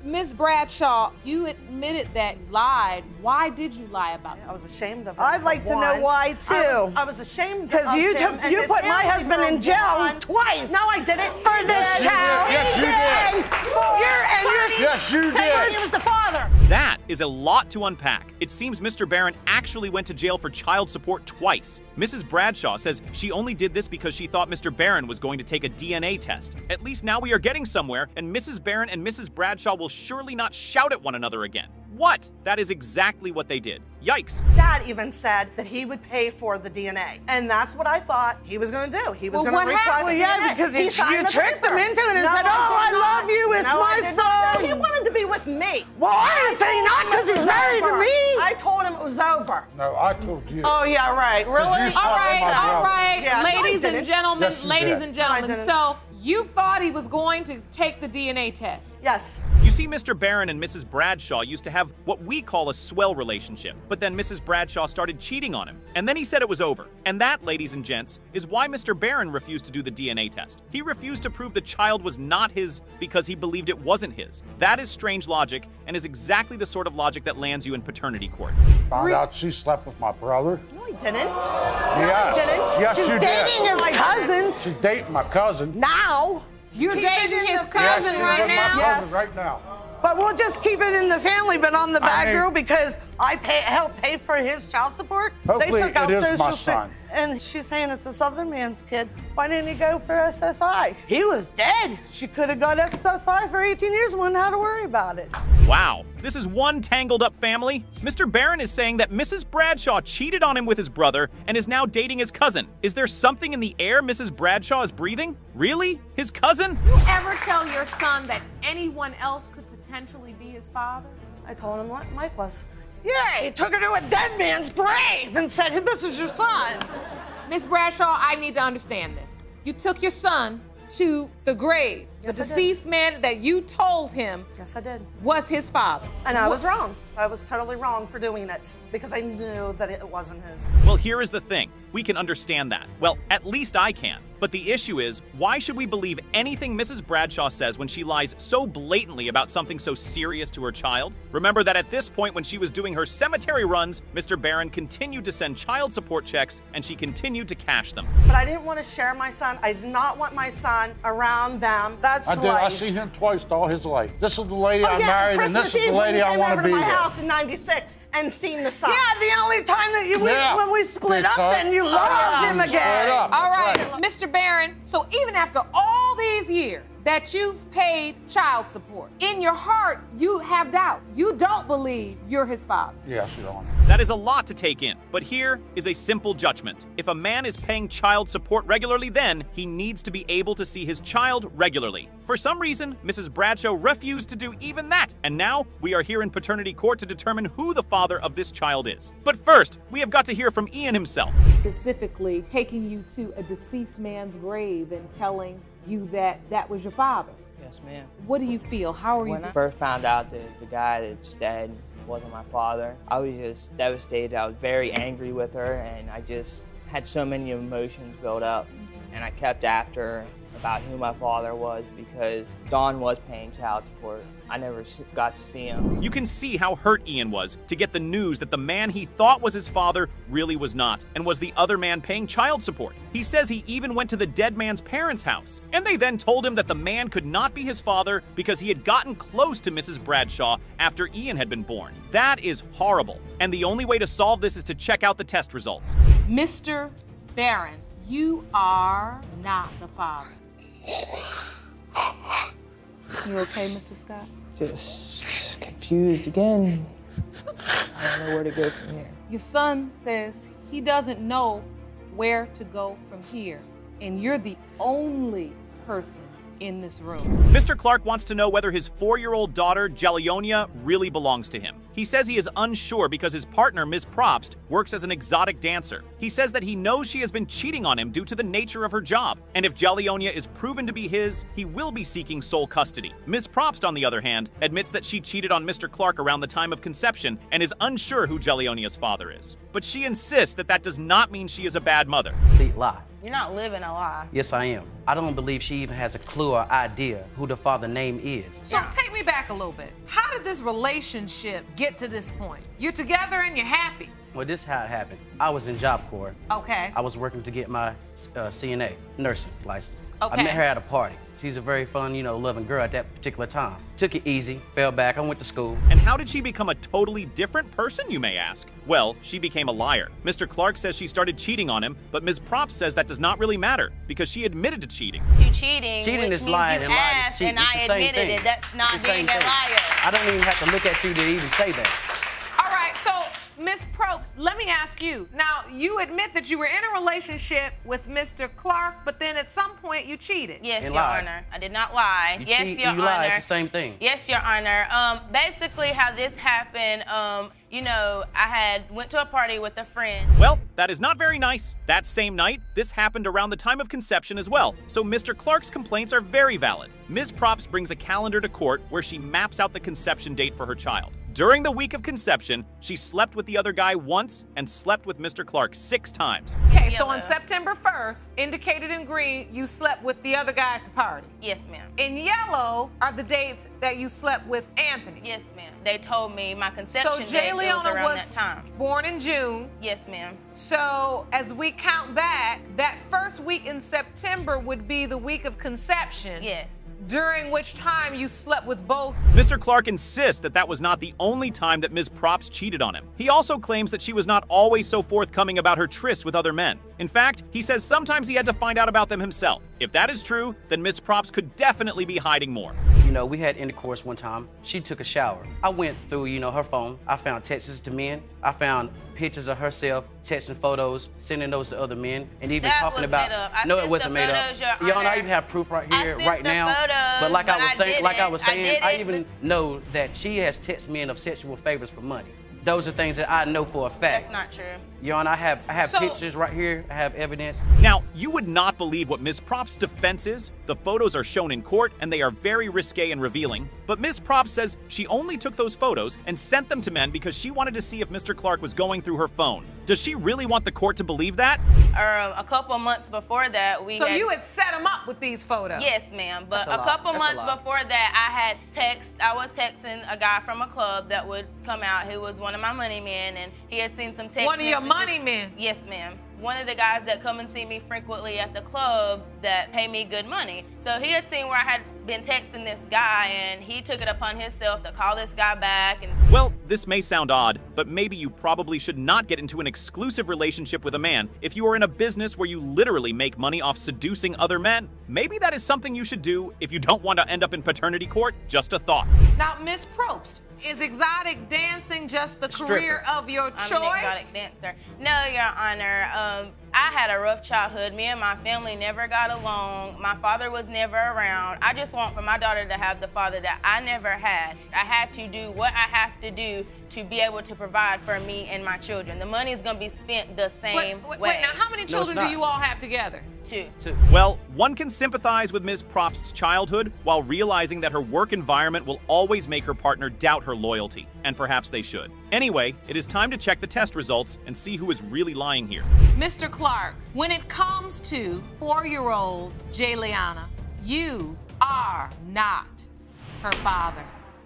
Speaker 3: Ms. Bradshaw, you admitted that you lied. Why did you lie about that?
Speaker 29: I was ashamed of him.
Speaker 28: I'd
Speaker 29: for
Speaker 28: like to know why too.
Speaker 29: I was, I was ashamed
Speaker 28: Because you
Speaker 29: him
Speaker 28: you put my husband in jail
Speaker 29: one.
Speaker 28: twice.
Speaker 29: No, I didn't.
Speaker 28: For this
Speaker 29: Yes, you
Speaker 28: child.
Speaker 29: did.
Speaker 28: Yes, you did. You're- and you're-
Speaker 29: saying-
Speaker 28: Yes, you
Speaker 29: saying
Speaker 28: did.
Speaker 29: he was the father.
Speaker 4: That is a lot to unpack. It seems Mr. Barron actually went to jail for child support twice. Mrs. Bradshaw says she only did this because she thought Mr. Barron was going to take a DNA test. At least now we are getting somewhere, and Mrs. Barron and Mrs. Bradshaw will surely not shout at one another again. What? That is exactly what they did. Yikes.
Speaker 29: Dad even said that he would pay for the DNA, and that's what I thought he was going to do. He was
Speaker 28: Well,
Speaker 29: going to request
Speaker 28: happened? Well, yeah,
Speaker 29: DNA.
Speaker 28: because
Speaker 29: he
Speaker 28: you-
Speaker 29: signed
Speaker 28: you tricked him into it and
Speaker 29: no,
Speaker 28: said, "Oh,
Speaker 29: I,
Speaker 28: I
Speaker 29: did
Speaker 28: love you, it's
Speaker 29: no,
Speaker 28: my
Speaker 29: I did not.
Speaker 28: son."
Speaker 29: No, he wanted to be with me.
Speaker 28: Well, I didn't say not
Speaker 29: because
Speaker 28: he's
Speaker 29: was
Speaker 28: married to me.
Speaker 29: I told him it was over.
Speaker 30: No, I told you.
Speaker 29: Oh yeah, right. Really?
Speaker 30: you
Speaker 3: All
Speaker 30: shot
Speaker 3: right,
Speaker 30: my
Speaker 3: all
Speaker 30: brother.
Speaker 3: right,
Speaker 29: Yeah, no,
Speaker 3: ladies and gentlemen,
Speaker 30: Yes,
Speaker 3: ladies
Speaker 30: did.
Speaker 3: and gentlemen.
Speaker 29: didn't.
Speaker 3: so you thought he was going to take the DNA test?
Speaker 29: Yes.
Speaker 4: You see, Mr. Barron and Mrs. Bradshaw used to have what we call a swell relationship, but then Mrs. Bradshaw started cheating on him, and then he said it was over. And that, ladies and gents, is why Mr. Barron refused to do the DNA test. He refused to prove the child was not his because he believed it wasn't his. That is strange logic, and is exactly the sort of logic that lands you in paternity court.
Speaker 30: Found out she slept with my brother.
Speaker 29: No, he didn't.
Speaker 30: Yes.
Speaker 29: didn't.
Speaker 30: Yes,
Speaker 28: She's
Speaker 30: you
Speaker 28: dating
Speaker 30: did.
Speaker 28: his cousin
Speaker 30: She's dating my cousin.
Speaker 28: now.
Speaker 3: You're
Speaker 29: Keep it
Speaker 3: dating his
Speaker 29: the
Speaker 3: cousin
Speaker 30: yes, she's
Speaker 3: right
Speaker 30: with my
Speaker 3: now?
Speaker 30: cousin
Speaker 29: Yes.
Speaker 30: right now.
Speaker 28: But we'll just keep it in the family, but I'm the
Speaker 30: I
Speaker 28: bad girl because I pay help pay for his child support.
Speaker 30: Hopefully
Speaker 28: they took out
Speaker 30: it is my
Speaker 28: social sec-
Speaker 30: son.
Speaker 28: And she's saying it's a Southern man's kid. Why didn't he go for SSI? He was dead. She could have got SSI for 18 years, wouldn't have to worry about it.
Speaker 4: Wow, this is one tangled up family. Mr. Barron is saying that Mrs. Bradshaw cheated on him with his brother and is now dating his cousin. Is there something in the air Mrs. Bradshaw is breathing? Really? His cousin?
Speaker 3: You ever tell your son that anyone else could potentially be his father?
Speaker 29: I told him what Mike was.
Speaker 28: Yeah, he took her to a dead man's grave and said, This is your son.
Speaker 3: Miss Bradshaw, I need to understand this. You took your son to the grave.
Speaker 29: Yes,
Speaker 3: the deceased man that you told him
Speaker 29: Yes, I did.
Speaker 3: was his father.
Speaker 29: And I
Speaker 3: Wha-
Speaker 29: was wrong. I was totally wrong for doing it because I knew that it wasn't his.
Speaker 4: Well, here is the thing. We can understand that. Well, at least I can. But the issue is, why should we believe anything Mrs. Bradshaw says when she lies so blatantly about something so serious to her child? Remember that at this point, when she was doing her cemetery runs, Mr. Barron continued to send child support checks and she continued to cash them.
Speaker 29: But I didn't want to share my son. I did not want my son around them.
Speaker 28: That's
Speaker 30: I did. I seen him twice all his life. This is the lady
Speaker 29: Oh,
Speaker 30: I
Speaker 29: yeah,
Speaker 30: married, and
Speaker 29: Christmas
Speaker 30: this is
Speaker 29: Eve
Speaker 30: the lady I
Speaker 29: came
Speaker 30: want
Speaker 29: over
Speaker 30: to be
Speaker 29: my
Speaker 30: with.
Speaker 29: house in '96 and seen the son.
Speaker 28: Yeah, the only time that you we,
Speaker 30: Yeah.
Speaker 28: when we split up,
Speaker 30: Because-
Speaker 28: then you loved him again.
Speaker 30: up.
Speaker 3: All right, Mr. Barron. So even after all these years that you've paid child support, in your heart you have doubt. You don't believe you're his father.
Speaker 30: Yes, Your Honor.
Speaker 4: That is a lot to take in, but here is a simple judgment. If a man is paying child support regularly, then he needs to be able to see his child regularly. For some reason, Mrs. Bradshaw refused to do even that, and now we are here in paternity court to determine who the father of this child is. But first, we have got to hear from Ian himself.
Speaker 3: Specifically, taking you to a deceased man's grave and telling
Speaker 25: you that that was your father.
Speaker 31: Yes, ma'am.
Speaker 25: What do you feel? How are
Speaker 31: When
Speaker 25: you?
Speaker 31: I first found out that the guy that's dead wasn't my father, I was just devastated. I was very angry with her, and I just had so many emotions built up. And I kept after her about who my father was because Don was paying child support. I never got to see him.
Speaker 4: You can see how hurt Ian was to get the news that the man he thought was his father really was not, and was the other man paying child support. He says he even went to the dead man's parents' house, and they then told him that the man could not be his father because he had gotten close to Mrs. Bradshaw after Ian had been born. That is horrible, and the only way to solve this is to check out the test results.
Speaker 3: Mr. Barron, you are not the father.
Speaker 25: You okay, Mr. Scott?
Speaker 31: Just confused again. I don't know where to go from here.
Speaker 3: Your son says he doesn't know where to go from here, and you're the only person in this room.
Speaker 4: Mr. Clark wants to know whether his four year old daughter, Jelionia, really belongs to him. He says he is unsure because his partner, Ms. Probst, works as an exotic dancer. He says that he knows she has been cheating on him due to the nature of her job, and if Jelionia is proven to be his, he will be seeking sole custody. Ms. Probst, on the other hand, admits that she cheated on Mr. Clark around the time of conception and is unsure who Jelionia's father is. But she insists that that does not mean she is a bad mother.
Speaker 32: Complete lie.
Speaker 33: You're not living a lie.
Speaker 32: Yes, I am. I don't believe she even has a clue or idea who the father name is.
Speaker 3: So take me back a little bit. How did this relationship get to this point? You're together and you're happy.
Speaker 32: Well, this is how it happened. I was in Job Corps.
Speaker 3: Okay.
Speaker 32: I was working to get my uh, CNA nursing license.
Speaker 3: Okay.
Speaker 32: I met her at a party. She's a very fun, you know, loving girl at that particular time. Took it easy, fell back. I went to school.
Speaker 4: And how did she become a totally different person, you may ask? Well, she became a liar. Mr. Clark says she started cheating on him, but Ms. Probst says that does not really matter because she admitted to cheating.
Speaker 33: To cheating,
Speaker 32: Cheating
Speaker 33: which
Speaker 32: is
Speaker 33: means
Speaker 32: lying
Speaker 33: you
Speaker 32: and lying is
Speaker 33: asked
Speaker 32: cheating.
Speaker 33: and
Speaker 32: It's
Speaker 33: I
Speaker 32: the same
Speaker 33: admitted
Speaker 32: thing.
Speaker 33: it. That's not
Speaker 32: the
Speaker 33: being
Speaker 32: same
Speaker 33: a
Speaker 32: thing.
Speaker 33: liar.
Speaker 32: I don't even have to look at you to even say that.
Speaker 3: All right, so Miss Probst, let me ask you. Now, you admit that you were in a relationship with Mr. Clark, but then at some point you cheated.
Speaker 33: Yes,
Speaker 32: And
Speaker 33: Your
Speaker 32: lied.
Speaker 33: Honor. I did not lie.
Speaker 32: You
Speaker 33: yes,
Speaker 32: cheat
Speaker 33: Your
Speaker 32: you
Speaker 33: Honor.
Speaker 32: lie. It's the same thing.
Speaker 33: Yes, Your Honor. Um, basically, how this happened, um, you know, I had went to a party with a friend.
Speaker 4: Well, that is not very nice. That same night, this happened around the time of conception as well, so Mr. Clark's complaints are very valid. Ms. Probst brings a calendar to court where she maps out the conception date for her child. During the week of conception, she slept with the other guy once and slept with Mr. Clark six times.
Speaker 3: Okay, so on September 1st, indicated in green, you slept with the other guy at the party.
Speaker 33: Yes, ma'am.
Speaker 3: In yellow are the dates that you slept with Anthony.
Speaker 33: Yes, ma'am. They told me my conception
Speaker 3: So
Speaker 33: date
Speaker 3: Jay
Speaker 33: was
Speaker 3: Leona
Speaker 33: around
Speaker 3: was
Speaker 33: that time.
Speaker 3: born in June.
Speaker 33: Yes, ma'am.
Speaker 3: So as we count back, that first week in September would be the week of conception.
Speaker 33: Yes.
Speaker 3: During which time you slept with both.
Speaker 4: Mr. Clark insists that that was not the only time that Ms. Probst cheated on him. He also claims that she was not always so forthcoming about her trysts with other men. In fact, he says sometimes he had to find out about them himself. If that is true, then Ms. Probst could definitely be hiding more.
Speaker 32: You know, we had intercourse one time. She took a shower. I went through, you know, her phone. I found texts to men. I found pictures of herself, texting photos, sending those to other men, and even
Speaker 33: That
Speaker 32: talking about.
Speaker 33: up.
Speaker 32: No, it wasn't made
Speaker 33: photos, Your
Speaker 32: up. Y'all, I
Speaker 33: Honor.
Speaker 32: even have proof right here, right now.
Speaker 33: photos,
Speaker 32: but like
Speaker 33: but
Speaker 32: I was
Speaker 33: I
Speaker 32: saying, like I was
Speaker 33: didn't. I
Speaker 32: saying, I, even know that she has texted men of sexual favors for money. Those are things that I know for a fact.
Speaker 33: That's not true.
Speaker 32: Your Honor, I have I have
Speaker 33: So-
Speaker 32: pictures right here. I have evidence.
Speaker 4: Now, you would not believe what Ms. Probst' defense is. The photos are shown in court and they are very risque and revealing. But Ms. Probst says she only took those photos and sent them to men because she wanted to see if Mr. Clark was going through her phone. Does she really want the court to believe that?
Speaker 33: Um, a couple months before that, we
Speaker 3: So
Speaker 33: had,
Speaker 3: you had set him up with these photos.
Speaker 33: Yes, ma'am. But
Speaker 3: That's a
Speaker 33: a, couple
Speaker 3: That's a
Speaker 33: months
Speaker 3: lie.
Speaker 33: before that, I had text. I was texting a guy from a club that would come out. Who was one of my money men, and he had seen some text.
Speaker 3: One of your
Speaker 33: messages.
Speaker 3: money men?
Speaker 33: Yes, ma'am. One of the guys that come and see me frequently at the club that pay me good money. So he had seen where I had been texting this guy, and he took it upon himself to call this guy back and
Speaker 4: Well, this may sound odd, but maybe you probably should not get into an exclusive relationship with a man if you are in a business where you literally make money off seducing other men. Maybe that is something you should do if you don't want to end up in paternity court. Just a thought.
Speaker 3: Now, Miss Probst, is exotic dancing just the
Speaker 33: Stripper.
Speaker 3: career of your
Speaker 33: I'm
Speaker 3: choice?
Speaker 33: an exotic dancer. No, Your Honor. Um, I had a rough childhood. Me and my family never got along. My father was never around. I just want for my daughter to have the father that I never had. I had to do what I have to do to be able to provide for me and my children. The money is going to be spent the same
Speaker 3: Wait, wait,
Speaker 33: way.
Speaker 3: wait, now how many children do you all have together?
Speaker 33: Two. Two.
Speaker 4: Well, one can sympathize with Ms. Probst's childhood while realizing that her work environment will always make her partner doubt her loyalty, and perhaps they should. Anyway, it is time to check the test results and see who is really lying here.
Speaker 3: Mr. Clark, when it comes to four-year-old Jayliana, you are not her father.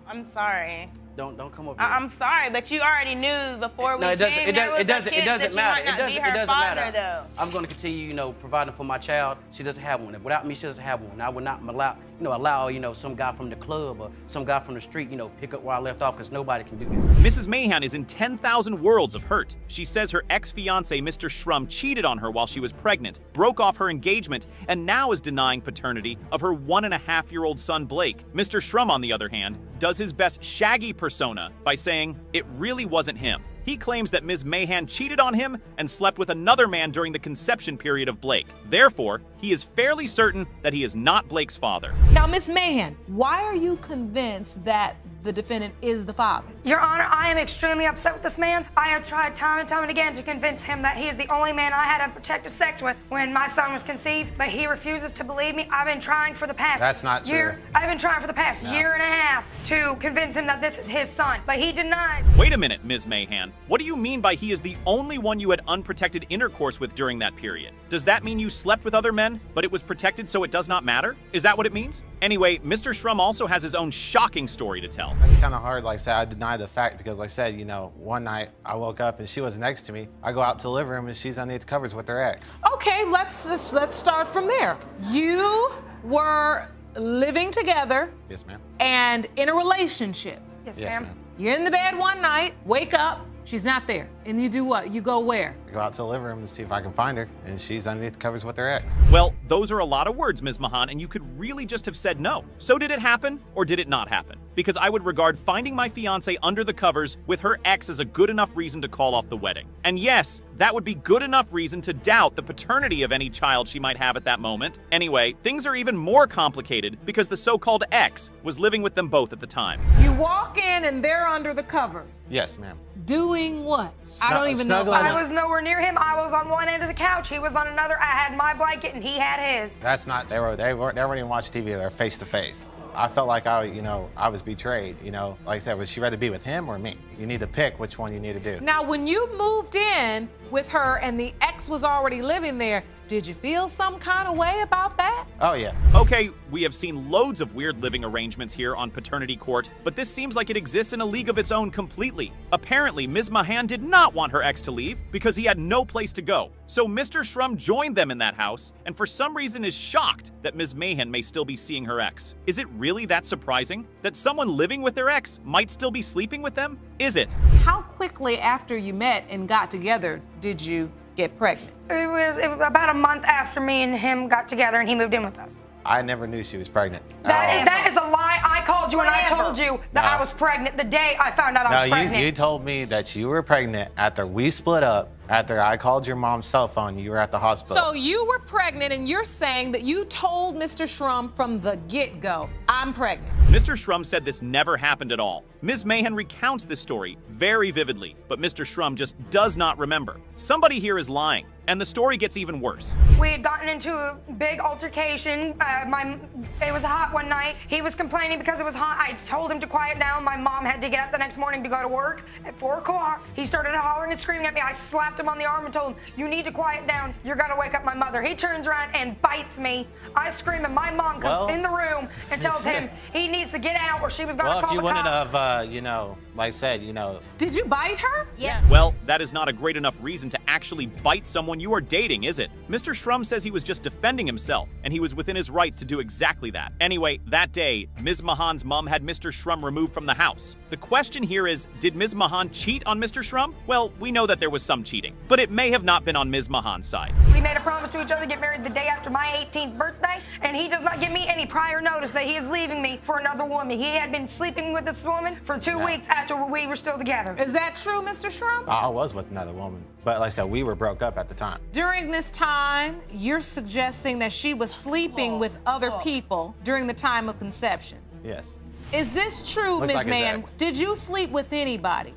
Speaker 33: I'm sorry.
Speaker 32: Don't don't come over here.
Speaker 33: I- I'm sorry, but you already knew before we
Speaker 32: no, it doesn't.
Speaker 33: came
Speaker 32: It, does, it doesn't. It doesn't
Speaker 33: that
Speaker 32: matter.
Speaker 33: you might
Speaker 32: It
Speaker 33: not
Speaker 32: doesn't.
Speaker 33: be her
Speaker 32: It doesn't
Speaker 33: father,
Speaker 32: matter.
Speaker 33: though.
Speaker 32: I'm going to continue, you know, providing for my child. She doesn't have one. Without me, she doesn't have one. I would not allow, you know, allow, you know, some guy from the club or some guy from the street, you know, pick up where I left off because nobody can do that.
Speaker 4: Mrs. Mahan is in 10,000 worlds of hurt. She says her ex fiance, Mr. Shrum, cheated on her while she was pregnant, broke off her engagement, and now is denying paternity of her one and a half year old son, Blake. Mr. Shrum, on the other hand, does his best shaggy persona by saying it really wasn't him. He claims that Ms. Mahan cheated on him and slept with another man during the conception period of Blake. Therefore, he is fairly certain that he is not Blake's father.
Speaker 3: Now, Ms. Mahan, why are you convinced that the defendant is the father?
Speaker 34: Your Honor, I am extremely upset with this man. I have tried time and time and again to convince him that he is the only man I had unprotected sex with when my son was conceived, but he refuses to believe me. I've been trying for the past
Speaker 35: That's not
Speaker 34: year.
Speaker 35: true.
Speaker 34: I've been trying for the past
Speaker 35: No.
Speaker 34: year and a half to convince him that this is his son, but he denied.
Speaker 4: Wait a minute, Ms. Mahan. What do you mean by he is the only one you had unprotected intercourse with during that period? Does that mean you slept with other men, but it was protected so it does not matter? Is that what it means? Anyway, Mr. Shrum also has his own shocking story to tell.
Speaker 35: It's kind of hard. Like I said, I deny the fact because, like I said, you know, one night I woke up and she was next to me. I go out to the living room and she's underneath the covers with her ex.
Speaker 3: Okay, let's let's, let's start from there. You were living together
Speaker 35: Yes, ma'am.
Speaker 3: and in a relationship.
Speaker 34: Yes,
Speaker 35: Yes, ma'am.
Speaker 3: You're in the bed one night, wake up, she's not there. And you do what? You go where?
Speaker 35: I go out to the living room to see if I can find her, and she's underneath the covers with her ex.
Speaker 4: Well, those are a lot of words, Ms. Mahan, and you could really just have said no. So did it happen, or did it not happen? Because I would regard finding my fiance under the covers with her ex as a good enough reason to call off the wedding. And yes, that would be good enough reason to doubt the paternity of any child she might have at that moment. Anyway, things are even more complicated because the so-called ex was living with them both at the time.
Speaker 3: You walk in and they're under the covers.
Speaker 35: Yes, ma'am.
Speaker 3: Doing what? I don't even know if
Speaker 35: snuggling
Speaker 3: I
Speaker 34: I was nowhere near him. I was on one end of the couch. He was on another. I had my blanket and he had his.
Speaker 35: That's not. They were. They weren't. They weren't even watch TV. They're face to face. I felt like I, you know, I was betrayed. You know, like I said, would she rather be with him or me? You need to pick which one you need to do.
Speaker 3: Now, when you moved in with her and the ex was already living there, did you feel some kind of way about that?
Speaker 35: Oh yeah.
Speaker 4: Okay, we have seen loads of weird living arrangements here on paternity court, but this seems like it exists in a league of its own completely. Apparently, Ms. Mahan did not want her ex to leave because he had no place to go. So Mr. Shrum joined them in that house, and for some reason is shocked that Ms. Mahan may still be seeing her ex. Is it really that surprising that someone living with their ex might still be sleeping with them? Is it?
Speaker 3: How quickly after you met and got together did you get pregnant?
Speaker 34: It was, it was about a month after me and him got together and he moved in with us.
Speaker 35: I never knew she was pregnant.
Speaker 34: That, oh. that is a lie. I called you and I told you that I was pregnant the day I found out I
Speaker 35: No,
Speaker 34: was
Speaker 35: you,
Speaker 34: pregnant.
Speaker 35: you told me that you were pregnant after we split up. After I called your mom's cell phone, you were at the hospital.
Speaker 3: So you were pregnant and you're saying that you told Mr. Shrum from the get-go, I'm pregnant.
Speaker 4: Mr. Shrum said this never happened at all. Ms. Mahan recounts this story very vividly, but Mr. Shrum just does not remember. Somebody here is lying, and the story gets even worse.
Speaker 34: We had gotten into a big altercation. Uh, my, it was hot one night. He was complaining because it was hot. I told him to quiet down. My mom had to get up the next morning to go to work at four o'clock. He started hollering and screaming at me. I slapped him on the arm and told him, "You need to quiet down. You're gonna wake up my mother." He turns around and bites me. I scream, and my mom comes
Speaker 35: Well,
Speaker 34: in the room and tells him he needs to get out, or she was gonna
Speaker 35: well, if
Speaker 34: call
Speaker 35: you
Speaker 34: the
Speaker 35: wouldn't
Speaker 34: cops.
Speaker 35: have, uh, you know, like I said, you know,
Speaker 3: Did you bite her?
Speaker 34: Yeah.
Speaker 4: Well, that is not a great enough reason to actually bite someone you are dating, is it? Mr. Shrum says he was just defending himself, and he was within his rights to do exactly that. Anyway, that day, Ms. Mahan's mom had Mr. Shrum removed from the house. The question here is, did Ms. Mahan cheat on Mr. Shrum? Well, we know that there was some cheating, but it may have not been on Ms. Mahan's side.
Speaker 34: We made a promise to each other to get married the day after my 18th birthday, and he does not give me any prior notice that he is leaving me for another woman. He had been sleeping with this woman for two weeks after we were still together.
Speaker 3: Is that true, Mr. Shrum?
Speaker 35: I I was with another woman. But like I said, we were broke up at the time.
Speaker 3: During this time, you're suggesting that she was sleeping with other people during the time of conception.
Speaker 35: Yes.
Speaker 25: Is this true,
Speaker 35: Looks
Speaker 25: Ms.
Speaker 35: like his
Speaker 25: Mann? Did you sleep with anybody?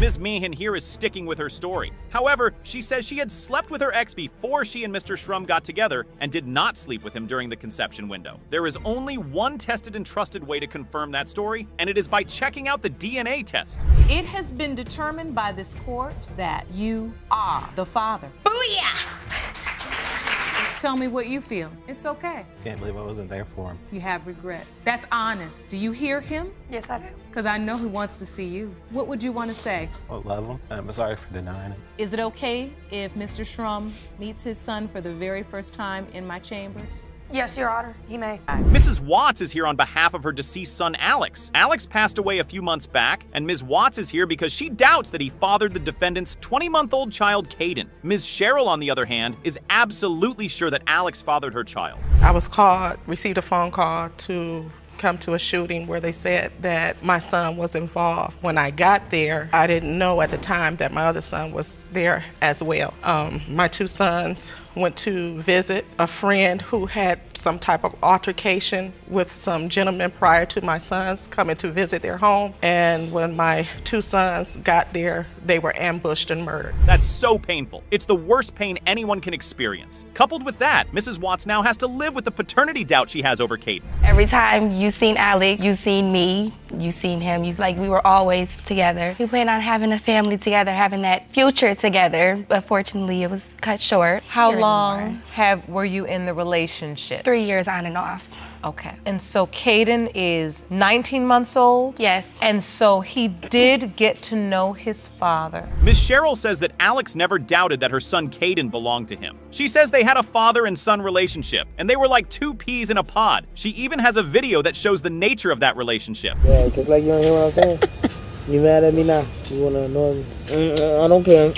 Speaker 4: Ms. Meehan here is sticking with her story. However, she says she had slept with her ex before she and Mr. Shrum got together and did not sleep with him during the conception window. There is only one tested and trusted way to confirm that story, and it is by checking out the DNA test.
Speaker 25: It has been determined by this court that you are the father. Booyah! Tell me what you feel. It's okay.
Speaker 35: Can't believe I wasn't there for him.
Speaker 25: You have regret. That's honest. Do you hear him?
Speaker 34: Yes, I do.
Speaker 25: Because I know he wants to see you. What would you want to say?
Speaker 35: I love him. I'm sorry for denying him.
Speaker 25: Is it okay if Mr. Shrum meets his son for the very first time in my chambers?
Speaker 34: Yes, Your Honor. He may.
Speaker 4: Mrs. Watts is here on behalf of her deceased son, Alex. Alex passed away a few months back, and Ms. Watts is here because she doubts that he fathered the defendant's 20 month old child, Caden. Ms. Cheryl, on the other hand, is absolutely sure that Alex fathered her child.
Speaker 36: I was called, received a phone call to come to a shooting where they said that my son was involved. When I got there, I didn't know at the time that my other son was there as well. Um, my two sons went to visit a friend who had some type of altercation with some gentlemen prior to my sons coming to visit their home. And when my two sons got there, they were ambushed and murdered.
Speaker 4: That's so painful. It's the worst pain anyone can experience. Coupled with that, Mrs. Watts now has to live with the paternity doubt she has over Caden.
Speaker 37: Every time you've seen Alec, you've seen me, you've seen him. You like we were always together. We planned on having a family together, having that future together. But fortunately, it was cut short.
Speaker 3: How
Speaker 37: Here
Speaker 3: long have were you in the relationship?
Speaker 37: Three years on and off.
Speaker 3: Okay. And so Caden is 19 months old?
Speaker 37: Yes.
Speaker 3: And so he did get to know his father.
Speaker 4: Miss Cheryl says that Alex never doubted that her son Caden belonged to him. She says they had a father and son relationship, and they were like two peas in a pod. She even has a video that shows the nature of that relationship.
Speaker 38: Yeah, because like you don't hear what I'm saying? You mad at me now? You wanna annoy me? I don't care.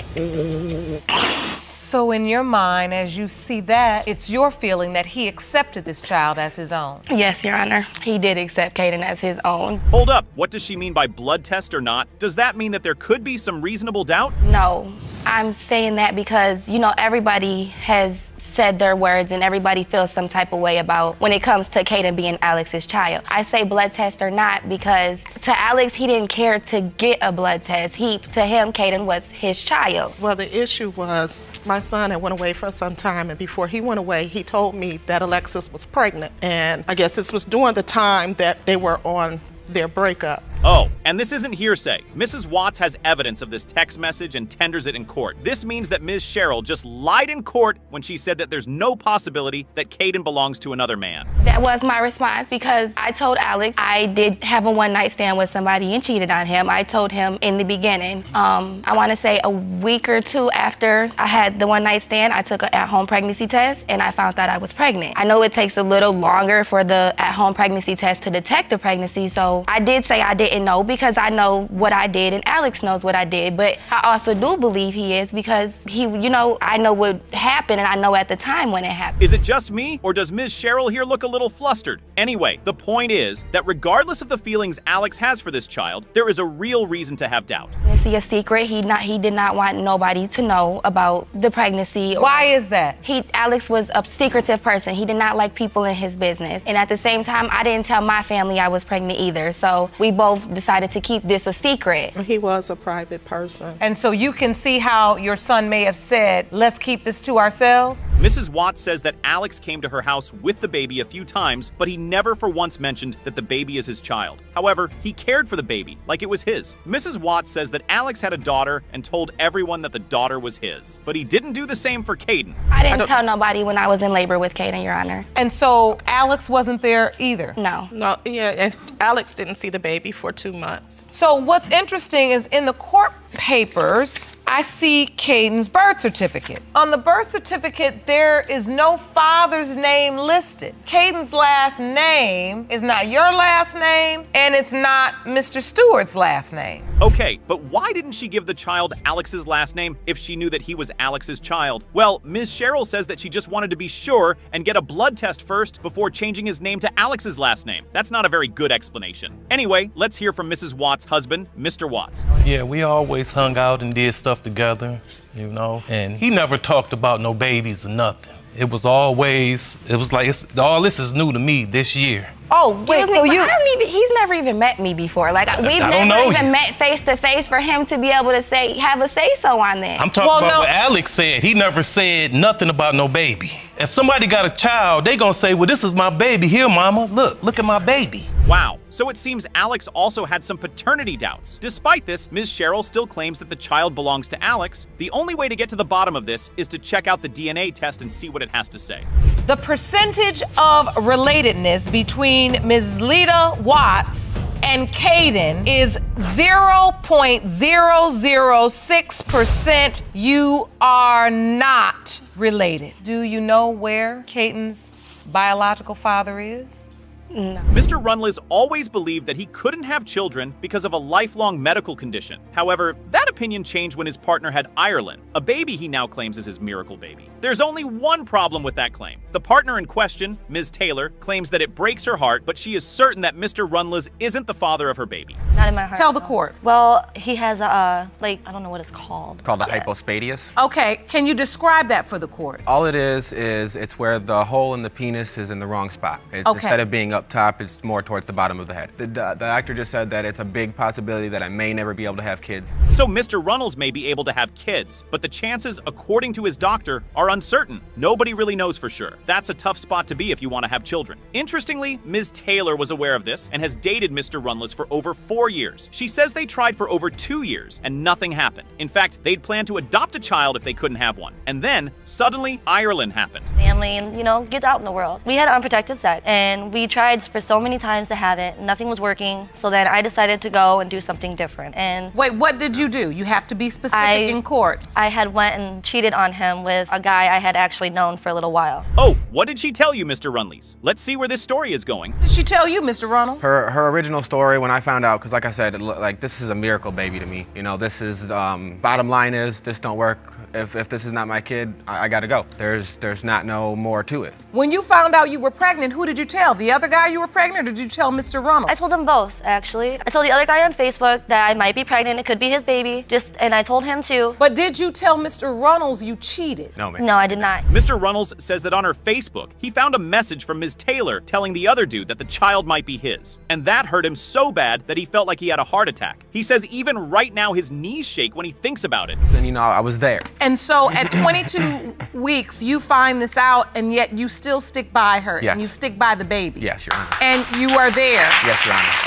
Speaker 3: So in your mind, as you see that, it's your feeling that he accepted this child as his own.
Speaker 37: Yes, Your Honor. He did accept Caden as his own.
Speaker 4: Hold up, what does she mean by blood test or not? Does that mean that there could be some reasonable doubt?
Speaker 37: No, I'm saying that because, you know, everybody has said their words and everybody feels some type of way about when it comes to Caden being Alex's child. I say blood test or not because to Alex, he didn't care to get a blood test. He, to him, Caden was his child.
Speaker 36: Well, the issue was my son had went away for some time, and before he went away, he told me that Alexis was pregnant. And I guess this was during the time that they were on their breakup.
Speaker 4: Oh, and this isn't hearsay. Mrs. Watts has evidence of this text message and tenders it in court. This means that Ms. Cheryl just lied in court when she said that there's no possibility that Caden belongs to another man.
Speaker 37: That was my response because I told Alex I did have a one night stand with somebody and cheated on him. I told him in the beginning. Um, I want to say a week or two after I had the one night stand, I took an at home pregnancy test and I found out I was pregnant. I know it takes a little longer for the at home pregnancy test to detect the pregnancy, so I did say I didn't know because I know what I did and Alex knows what I did, but I also do believe he is because he, you know, I know what happened and I know at the time when it happened.
Speaker 4: Is it just me, or does Ms. Cheryl here look a little flustered? Anyway, the point is that regardless of the feelings Alex has for this child, there is a real reason to have doubt.
Speaker 37: Is he a secret? He not he did not want nobody to know about the pregnancy.
Speaker 3: Why is that?
Speaker 37: He Alex was a secretive person. He did not like people in his business. And at the same time, I didn't tell my family I was pregnant either. So we both decided to keep this a secret.
Speaker 36: He was a private person.
Speaker 3: And so you can see how your son may have said, let's keep this to ourselves.
Speaker 4: Mrs. Watts says that Alex came to her house with the baby a few times, but he never for once mentioned that the baby is his child. However, he cared for the baby like it was his. Mrs. Watts says that Alex had a daughter and told everyone that the daughter was his, but he didn't do the same for Caden.
Speaker 37: I didn't tell nobody when I was in labor with Caden, Your Honor.
Speaker 3: And so Alex wasn't there either.
Speaker 37: No.
Speaker 36: No, yeah, and Alex didn't see the baby for two months.
Speaker 3: So what's interesting is in the court papers, I see Caden's birth certificate. On the birth certificate, there is no father's name listed. Caden's last name is not your last name, and it's not Mr. Stewart's last name.
Speaker 4: Okay, but why didn't she give the child Alex's last name if she knew that he was Alex's child? Well, Ms. Cheryl says that she just wanted to be sure and get a blood test first before changing his name to Alex's last name. That's not a very good explanation. Anyway, let's hear from Mrs. Watts' husband, Mr. Watts.
Speaker 39: Yeah, we always
Speaker 40: always hung out and did stuff together, you know. And he never talked about no babies or nothing. It was always, it was like, it's, all this is new to me this year.
Speaker 37: Oh,
Speaker 3: wait,
Speaker 37: Excuse
Speaker 3: so
Speaker 37: me,
Speaker 3: you-
Speaker 37: I don't even, he's never even met me before. Like, we've
Speaker 40: I
Speaker 37: never
Speaker 40: know
Speaker 37: even
Speaker 40: you.
Speaker 37: met face to face for him to be able to say, have a say so on this.
Speaker 40: I'm talking about what Alex said. He never said nothing about no baby. If somebody got a child, they gonna say, well, this is my baby. Here, mama, look, look at my baby.
Speaker 4: Wow. So it seems Alex also had some paternity doubts. Despite this, Ms. Cheryl still claims that the child belongs to Alex. The only way to get to the bottom of this is to check out the DNA test and see what it has to say.
Speaker 3: The percentage of relatedness between Ms. Lita Watts and Caden is 0.006%. You are not related. Do you know where Caden's biological father is?
Speaker 37: No.
Speaker 4: Mr. Runnels always believed that he couldn't have children because of a lifelong medical condition. However, that opinion changed when his partner had Ireland, a baby he now claims is his miracle baby. There's only one problem with that claim. The partner in question, Ms. Taylor, claims that it breaks her heart, but she is certain that Mr. Runnels isn't the father of her baby.
Speaker 37: Not in my heart.
Speaker 3: Tell the court.
Speaker 37: Well, he has a, uh, like, I don't know what it's called.
Speaker 41: Called a hypospadias.
Speaker 3: Okay, can you describe that for the court?
Speaker 41: All it is is it's where the hole in the penis is in the wrong spot. It-
Speaker 3: Okay.
Speaker 41: Instead of being up top, it's more towards the bottom of the head. The, the, the actor just said that it's a big possibility that I may never be able to have kids.
Speaker 4: So Mr. Runnels may be able to have kids, but the chances, according to his doctor, are uncertain. Nobody really knows for sure. That's a tough spot to be if you want to have children. Interestingly, Ms. Taylor was aware of this and has dated Mr. Runnels for over four years. She says they tried for over two years and nothing happened. In fact, they'd planned to adopt a child if they couldn't have one. And then, suddenly, Ireland happened.
Speaker 37: family and you know get out in the world we had unprotected sex and we tried for so many times to have it nothing was working so then i decided to go and do something different and
Speaker 3: Wait, what did you do? You have to be specific
Speaker 37: I,
Speaker 3: in court.
Speaker 37: i had went and cheated on him with a guy i had actually known for a little while
Speaker 4: Oh, what did she tell you, Mr. Runleys? Let's see where this story is going.
Speaker 3: What Did she tell you, Mr. Ronald?
Speaker 41: Her her original story when I found out, because like I said, like this is a miracle baby to me. You know, this is um, bottom line is this don't work. If, if this is not my kid, I, I gotta go. There's there's not no more to it.
Speaker 3: When you found out you were pregnant, who did you tell? The other guy you were pregnant, or did you tell Mr. Ronald?
Speaker 37: I told them both, actually. I told the other guy on Facebook that I might be pregnant. It could be his baby. Just, and I told him too.
Speaker 3: But did you tell Mr. Runnels you cheated?
Speaker 41: No, ma'am.
Speaker 37: No, I did not.
Speaker 4: Mr. Runnels says that on her Facebook, he found a message from Ms. Taylor telling the other dude that the child might be his. And that hurt him so bad that he felt like he had a heart attack. He says even right now his knees shake when he thinks about it.
Speaker 41: Then you know I was there.
Speaker 3: And so at 22 weeks, you find this out, and yet you still stick by her, and you stick by the baby.
Speaker 41: Yes, Your Honor.
Speaker 3: And you are there.
Speaker 41: Yes, Your Honor.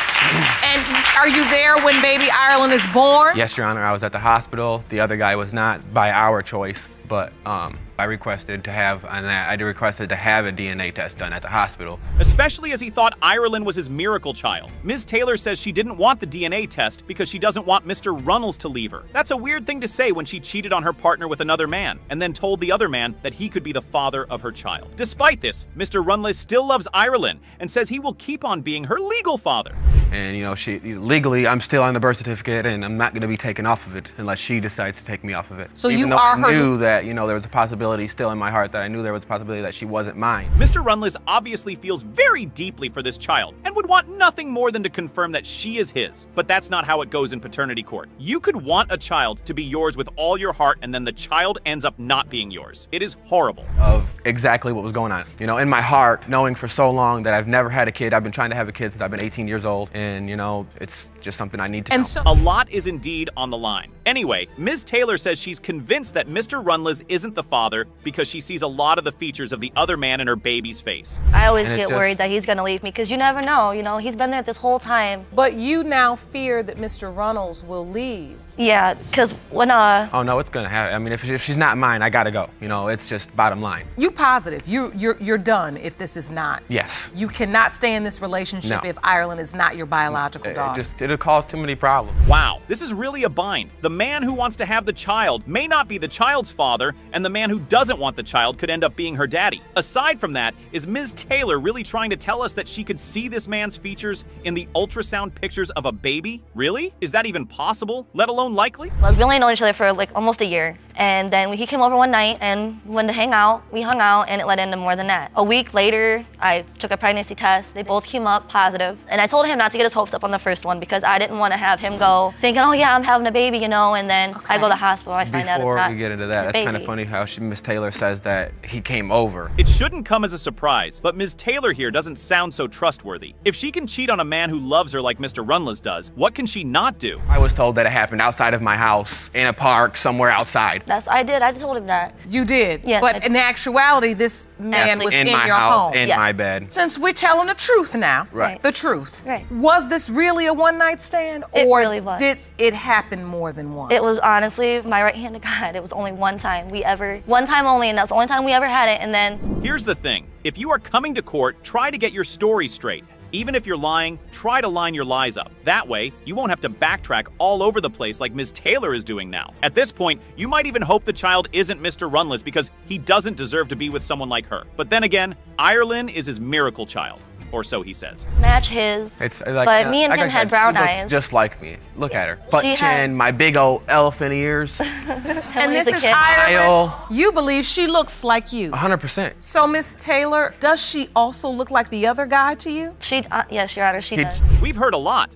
Speaker 3: And are you there when baby Ireland is born?
Speaker 41: Yes, Your Honor. I was at the hospital. The other guy was not by our choice, but um, I requested to have and I requested to have a DNA test done at the hospital.
Speaker 4: Especially as he thought Ireland was his miracle child. Ms. Taylor says she didn't want the DNA test because she doesn't want Mr. Runnels to leave her. That's a weird thing to say when she cheated on her partner with another man and then told the other man that he could be the father of her child. Despite this, Mr. Runnels still loves Ireland and says he will keep on being her legal father.
Speaker 41: And you know, she legally, I'm still on the birth certificate, and I'm not going to be taken off of it unless she decides to take me off of it.
Speaker 3: So
Speaker 41: Even
Speaker 3: you
Speaker 41: though
Speaker 3: are
Speaker 41: I
Speaker 3: her-
Speaker 41: knew that you know there was a possibility still in my heart that I knew there was a possibility that she wasn't mine.
Speaker 4: Mr. Runnels obviously feels very deeply for this child and would want nothing more than to confirm that she is his. But that's not how it goes in paternity court. You could want a child to be yours with all your heart and then the child ends up not being yours. It is horrible.
Speaker 41: Of exactly what was going on. You know, in my heart, knowing for so long that I've never had a kid. I've been trying to have a kid since I've been 18 years old, and you know, it's just something I need to know.
Speaker 4: a lot is indeed on the line. Anyway, Ms. Taylor says she's convinced that Mr. Runnels isn't the father because she sees a lot of the features of the other man in her baby's face.
Speaker 37: I always
Speaker 41: And
Speaker 37: get
Speaker 41: just-
Speaker 37: worried that he's gonna leave me because you never know. You know, he's been there this whole time.
Speaker 3: But you now fear that Mr. Runnels will leave.
Speaker 37: Yeah, because when uh,
Speaker 41: Oh no, it's gonna happen. I mean, if, if she's not mine, I gotta go. You know, it's just bottom line.
Speaker 3: You positive. You you're you're done if this is not.
Speaker 41: Yes.
Speaker 3: You cannot stay in this relationship
Speaker 41: No.
Speaker 3: if Ireland is not your biological
Speaker 41: It, It just it'll cause too many problems.
Speaker 4: Wow, this is really a bind. The man who wants to have the child may not be the child's father, and the man who doesn't want the child could end up being her daddy. Aside from that, is Ms. Taylor really trying to tell us that she could see this man's features in the ultrasound pictures of a baby? Really? Is that even possible, let alone likely?
Speaker 37: well, we only known each other for like almost a year, And then he came over one night and went to hang out. We hung out and it led into more than that. A week later, I took a pregnancy test. They both came up positive. And I told him not to get his hopes up on the first one because I didn't want to have him go thinking, oh yeah, I'm having a baby, you know, and then I go to the hospital and I find out it's
Speaker 41: Before
Speaker 37: not
Speaker 41: we get into that, that's kind of funny how she, Miss Taylor says that he came over.
Speaker 4: It shouldn't come as a surprise, but Ms. Taylor here doesn't sound so trustworthy. If she can cheat on a man who loves her like Mr. Runnels does, what can she not do?
Speaker 41: I was told that it happened outside of my house, in a park, somewhere outside.
Speaker 37: That's I did. I told him that.
Speaker 3: You did.
Speaker 37: Yes,
Speaker 3: But
Speaker 37: did.
Speaker 3: in actuality, this man was
Speaker 41: in
Speaker 3: in,
Speaker 41: my
Speaker 3: your
Speaker 41: house,
Speaker 3: home.
Speaker 41: in
Speaker 37: Yes.
Speaker 41: my bed.
Speaker 3: Since we're telling the truth now,
Speaker 41: Right.
Speaker 3: the truth.
Speaker 37: Right.
Speaker 3: Was this really a one night stand,
Speaker 37: It
Speaker 3: or
Speaker 37: really was.
Speaker 3: did it happen more than once?
Speaker 37: It was honestly my right hand to God. It was only one time we ever, one time only, and that's the only time we ever had it. And then
Speaker 4: Here's the thing if you are coming to court, try to get your story straight. Even if you're lying, try to line your lies up. That way, you won't have to backtrack all over the place like Ms. Taylor is doing now. At this point, you might even hope the child isn't Mr. Runnels because he doesn't deserve to be with someone like her. But then again, Ireland is his miracle child, or so he says.
Speaker 37: match his.
Speaker 41: It's like,
Speaker 37: but
Speaker 41: uh,
Speaker 37: me and
Speaker 41: like I
Speaker 37: him
Speaker 41: said,
Speaker 37: had brown
Speaker 41: she looks
Speaker 37: eyes.
Speaker 41: just like me. Look at her. Butt
Speaker 37: She
Speaker 41: chin,
Speaker 37: had-
Speaker 41: my big old elephant ears.
Speaker 3: and this is
Speaker 37: kid.
Speaker 3: Ireland. You believe she looks like you.
Speaker 41: 100%.
Speaker 3: So, Miss Taylor, does she also look like the other guy to you?
Speaker 37: She, uh, yes, Your Honor, she does.
Speaker 4: We've heard a lot.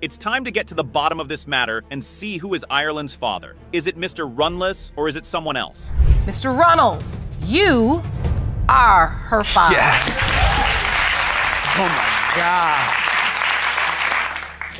Speaker 4: It's time to get to the bottom of this matter and see who is Ireland's father. Is it Mr. Runnels or is it someone else?
Speaker 3: Mr. Runnels, you are her father.
Speaker 41: Oh my God.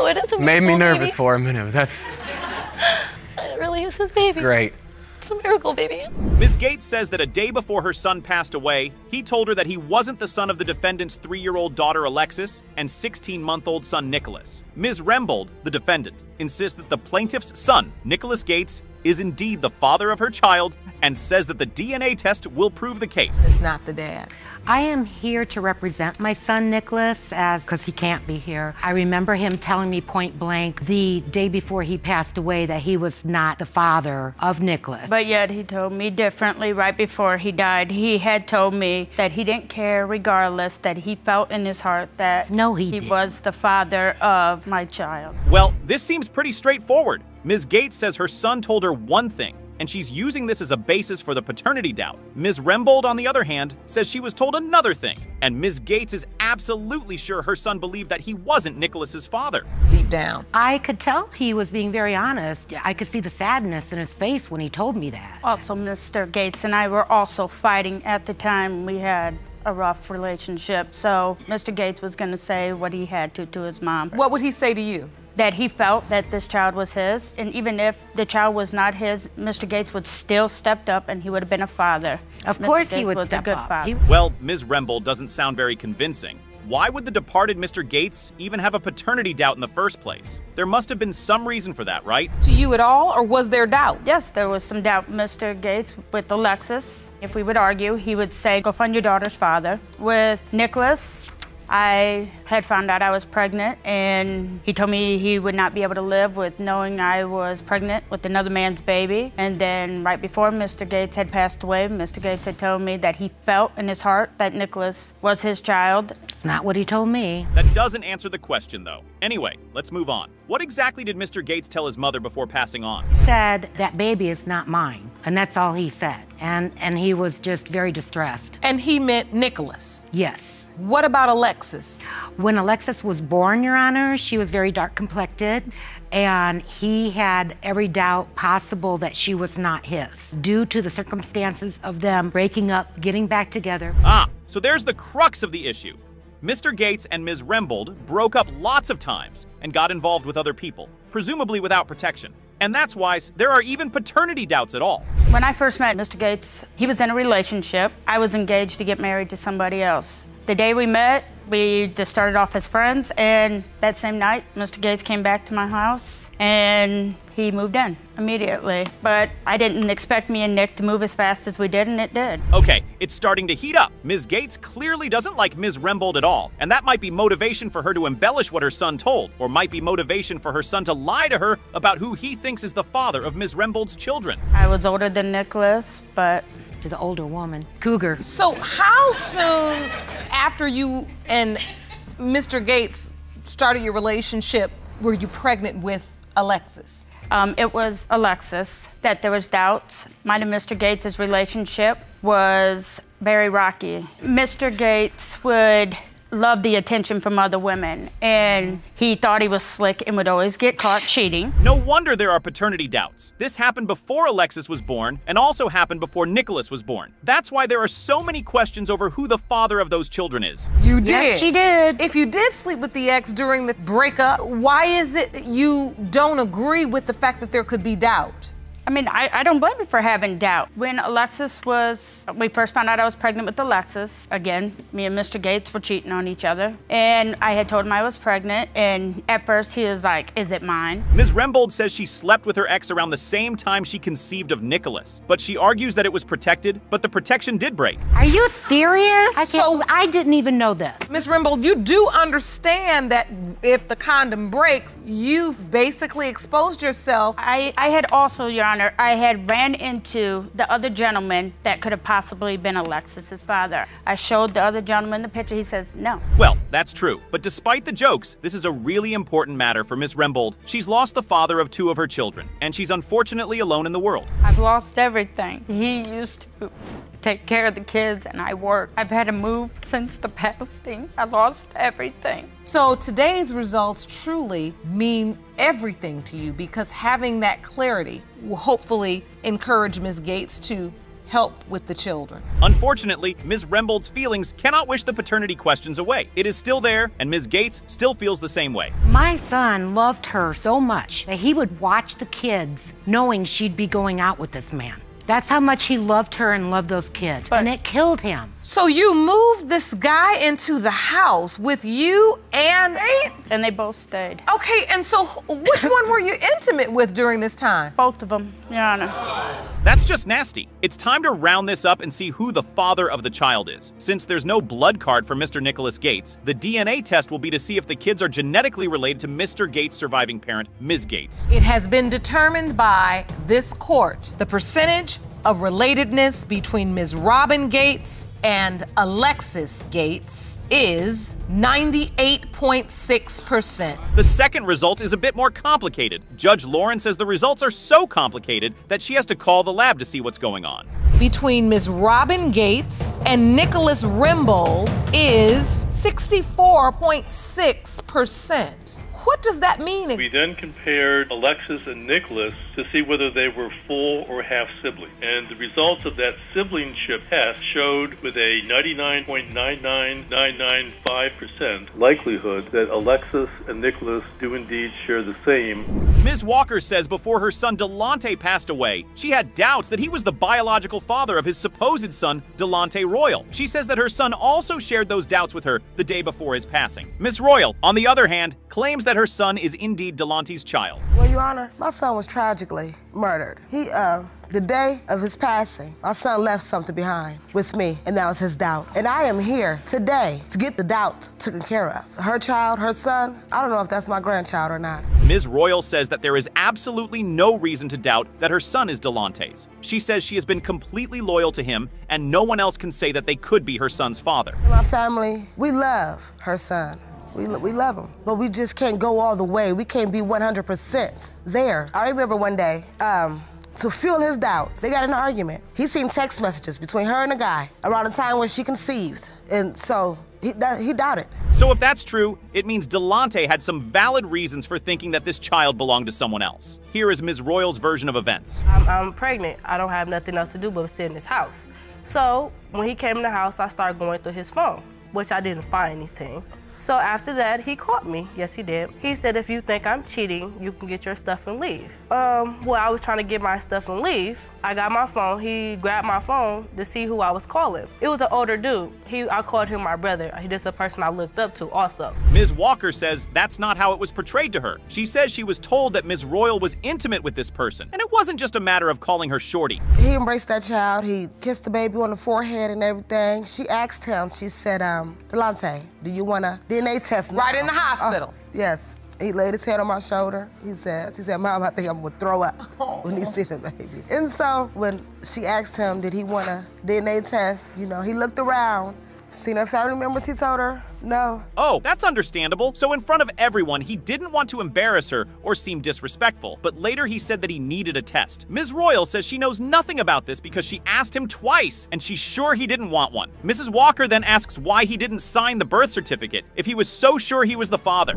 Speaker 37: Oh, it is a
Speaker 41: Made me nervous
Speaker 37: baby.
Speaker 41: for a minute, that's
Speaker 37: It really is his baby.
Speaker 41: great.
Speaker 37: It's a miracle, baby.
Speaker 4: Ms. Gates says that a day before her son passed away, he told her that he wasn't the son of the defendant's three year old daughter Alexis and 16 month old son Nicholas. Ms. Rembold, the defendant, insists that the plaintiff's son, Nicholas Gates, is indeed the father of her child and says that the DNA test will prove the case.
Speaker 3: It's not the dad.
Speaker 42: I am here to represent my son Nicholas as because he can't be here. I remember him telling me point blank the day before he passed away that he was not the father of Nicholas.
Speaker 43: But yet he told me differently right before he died. He had told me that he didn't care regardless, that he felt in his heart that
Speaker 42: no, he,
Speaker 43: he was the father of my child.
Speaker 4: Well, this seems pretty straightforward. Ms. Gates says her son told her one thing, and she's using this as a basis for the paternity doubt. Ms. Rembold, on the other hand, says she was told another thing, and Ms. Gates is absolutely sure her son believed that he wasn't Nicholas's father.
Speaker 3: Deep down.
Speaker 42: I could tell he was being very honest. I could see the sadness in his face when he told me that.
Speaker 43: Also, Mr. Gates and I were also fighting at the time we had a rough relationship. So Mr. Gates was going to say what he had to to his mom.
Speaker 3: What would he say to you?
Speaker 43: That he felt that this child was his, and even if the child was not his, Mr. Gates would still stepped up and he would have been a father.
Speaker 42: Of
Speaker 43: Mr.
Speaker 42: course he would
Speaker 43: was
Speaker 42: step
Speaker 43: a good
Speaker 42: up.
Speaker 43: father.
Speaker 4: Well, Ms. Rembold doesn't sound very convincing. Why would the departed Mr. Gates even have a paternity doubt in the first place? There must have been some reason for that, right?
Speaker 3: To you at all, or was there doubt?
Speaker 43: Yes, there was some doubt. Mr. Gates with Alexis, if we would argue, he would say, Go find your daughter's father. With Nicholas, I had found out I was pregnant, and he told me he would not be able to live with knowing I was pregnant with another man's baby. And then, right before Mr. Gates had passed away, Mr. Gates had told me that he felt in his heart that Nicholas was his child.
Speaker 42: It's not what he told me.
Speaker 4: That doesn't answer the question, though. Anyway, let's move on. What exactly did Mr. Gates tell his mother before passing on?
Speaker 42: He Said that baby is not mine, and that's all he said. And and he was just very distressed.
Speaker 3: And he meant Nicholas.
Speaker 42: Yes.
Speaker 3: What about Alexis?
Speaker 42: When Alexis was born, Your Honor, she was very dark complected, and he had every doubt possible that she was not his due to the circumstances of them breaking up, getting back together.
Speaker 4: Ah, so there's the crux of the issue. Mr. Gates and Ms. Rembold broke up lots of times and got involved with other people, presumably without protection. And that's why there are even paternity doubts at all.
Speaker 43: When I first met Mr. Gates, he was in a relationship. I was engaged to get married to somebody else. The day we met, we just started off as friends, and that same night, Mr. Gates came back to my house and he moved in immediately. But I didn't expect me and Nick to move as fast as we did, and it did.
Speaker 4: Okay, it's starting to heat up. Ms. Gates clearly doesn't like Ms. Rembold at all, and that might be motivation for her to embellish what her son told, or might be motivation for her son to lie to her about who he thinks is the father of Ms. Rembold's children.
Speaker 43: I was older than Nicholas, but.
Speaker 42: She's an older woman. Cougar.
Speaker 3: So, how soon after you and Mr. Gates started your relationship were you pregnant with Alexis?
Speaker 43: Um, it was Alexis that there was doubts. Mine and Mr. Gates' relationship was very rocky. Mr. Gates would love the attention from other women, and he thought he was slick and would always get caught cheating.
Speaker 4: No wonder there are paternity doubts. This happened before Alexis was born and also happened before Nicholas was born. That's why there are so many questions over who the father of those children is.
Speaker 3: You did.
Speaker 42: Yes, she did.
Speaker 3: If you did sleep with the ex during the breakup, why is it that you don't agree with the fact that there could be doubt?
Speaker 43: I mean, I, I don't blame you for having doubt. When Alexis was, we first found out I was pregnant with Alexis. Again, me and Mr. Gates were cheating on each other. And I had told him I was pregnant. And at first he was like, Is it mine?
Speaker 4: Ms. Rembold says she slept with her ex around the same time she conceived of Nicholas, but she argues that it was protected, but the protection did break.
Speaker 42: Are you serious? I
Speaker 3: So-
Speaker 42: I didn't even know this.
Speaker 3: Miss Rembold, you do understand that if the condom breaks, you've basically exposed yourself.
Speaker 43: I, I had also, Your Honor, I had ran into the other gentleman that could have possibly been Alexis's father. I showed the other gentleman the picture. He says, No.
Speaker 4: Well, that's true. But despite the jokes, this is a really important matter for Miss Rembold. She's lost the father of two of her children, and she's unfortunately alone in the world.
Speaker 43: I've lost everything. He used to take care of the kids, and I work. I've had to move since the passing. I lost everything.
Speaker 3: So today's results truly mean everything to you because having that clarity will hopefully encourage Ms. Gates to help with the children.
Speaker 4: Unfortunately, Ms. Rembold's feelings cannot wish the paternity questions away. It is still there, and Ms. Gates still feels the same way.
Speaker 42: My son loved her so much that he would watch the kids knowing she'd be going out with this man. That's how much he loved her and loved those kids. and it killed him.
Speaker 3: So you moved this guy into the house with you and they
Speaker 43: and they both stayed.
Speaker 3: Okay, and so which one were you intimate with during this time?
Speaker 43: Both of them, Your Honor.
Speaker 4: That's just nasty. It's time to round this up and see who the father of the child is. Since there's no blood card for Mr. Nicholas Gates, the DNA test will be to see if the kids are genetically related to Mr. Gates' surviving parent, Ms. Gates.
Speaker 3: It has been determined by this court the percentage of relatedness between Ms. Robin Gates and Alexis Gates is 98.6%.
Speaker 4: The second result is a bit more complicated. Judge Lauren says the results are so complicated that she has to call the lab to see what's going on.
Speaker 3: Between Ms. Robin Gates and Nicholas Rimble is 64.6%. What does that mean?
Speaker 44: We then compared Alexis and Nicholas to see whether they were full or half siblings. And the results of that siblingship test showed with a 99.99995% likelihood that Alexis and Nicholas do indeed share the same.
Speaker 4: Ms. Walker says before her son Delonte passed away, she had doubts that he was the biological father of his supposed son, Delonte Royal. She says that her son also shared those doubts with her the day before his passing. Miss Royal, on the other hand, claims that her son is indeed Delonte's child.
Speaker 45: Well, Your Honor, my son was tragically murdered. He, uh, the day of his passing, my son left something behind with me, and that was his doubt. And I am here today to get the doubt taken care of. Her child, her son, I don't know if that's my grandchild or not.
Speaker 4: Ms. Royal says that there is absolutely no reason to doubt that her son is Delonte's. She says she has been completely loyal to him, and no one else can say that they could be her son's father.
Speaker 45: My family, we love her son. We, we love him, but we just can't go all the way. We can't be 100% there. I remember one day, um, to fuel his doubt, they got in an argument. He seen text messages between her and a guy around the time when she conceived. And so he, that, he doubted.
Speaker 4: So if that's true, it means Delonte had some valid reasons for thinking that this child belonged to someone else. Here is Ms. Royal's version of events.
Speaker 46: I'm, I'm pregnant. I don't have nothing else to do but sit in his house. So when he came in the house, I started going through his phone, which I didn't find anything. So after that, he caught me. Yes, he did. He said, if you think I'm cheating, you can get your stuff and leave. Um, well, I was trying to get my stuff and leave. I got my phone. He grabbed my phone to see who I was calling. It was an older dude. He, I called him my brother. He just a person I looked up to also.
Speaker 4: Ms. Walker says that's not how it was portrayed to her. She says she was told that Ms. Royal was intimate with this person, and it wasn't just a matter of calling her shorty.
Speaker 45: He embraced that child. He kissed the baby on the forehead and everything. She asked him, she said, um, Delonte, do you want to DNA test now?
Speaker 3: Right in the hospital?
Speaker 45: Uh, yes. He laid his head on my shoulder. He said, he said, Mom, I think I'm gonna throw up when he see the baby. And so when she asked him, did he want a DNA test, you know, he looked around, seen her family members, he told her, No.
Speaker 4: Oh, that's understandable. So, in front of everyone, he didn't want to embarrass her or seem disrespectful, but later he said that he needed a test. Ms. Royal says she knows nothing about this because she asked him twice, and she's sure he didn't want one. Mrs. Walker then asks why he didn't sign the birth certificate if he was so sure he was the father.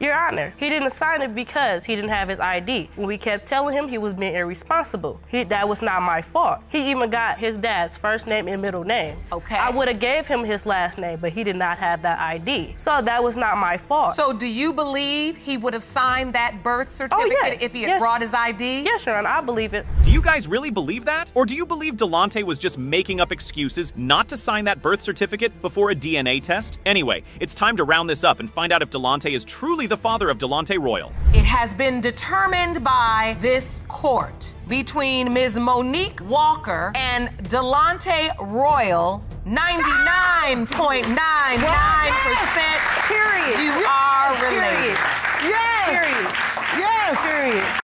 Speaker 10: Your Honor, he didn't sign it because he didn't have his ID. When we kept telling him he was being irresponsible, he, that was not my fault. He even got his dad's first name and middle name.
Speaker 3: Okay.
Speaker 10: I would have gave him his last name, but he did not have that ID. So that was not my fault.
Speaker 3: So do you believe he would have signed that birth oh, certificate
Speaker 10: yes,
Speaker 3: if he had
Speaker 10: yes.
Speaker 3: brought his ID?
Speaker 10: Yes, Your Honor, I believe it.
Speaker 4: Do you guys really believe that? Or do you believe Delonte was just making up excuses not to sign that birth certificate before a DNA test? Anyway, it's time to round this up and find out if Delonte is truly the father of Delonte Royal.
Speaker 3: It has been determined by this court between Ms. Monique Walker and Delonte Royal, 99.99%.
Speaker 47: Period.
Speaker 3: You
Speaker 47: Yes.
Speaker 3: are related.
Speaker 47: Period.
Speaker 45: Yes.
Speaker 47: Period.
Speaker 45: Yes.
Speaker 47: Period.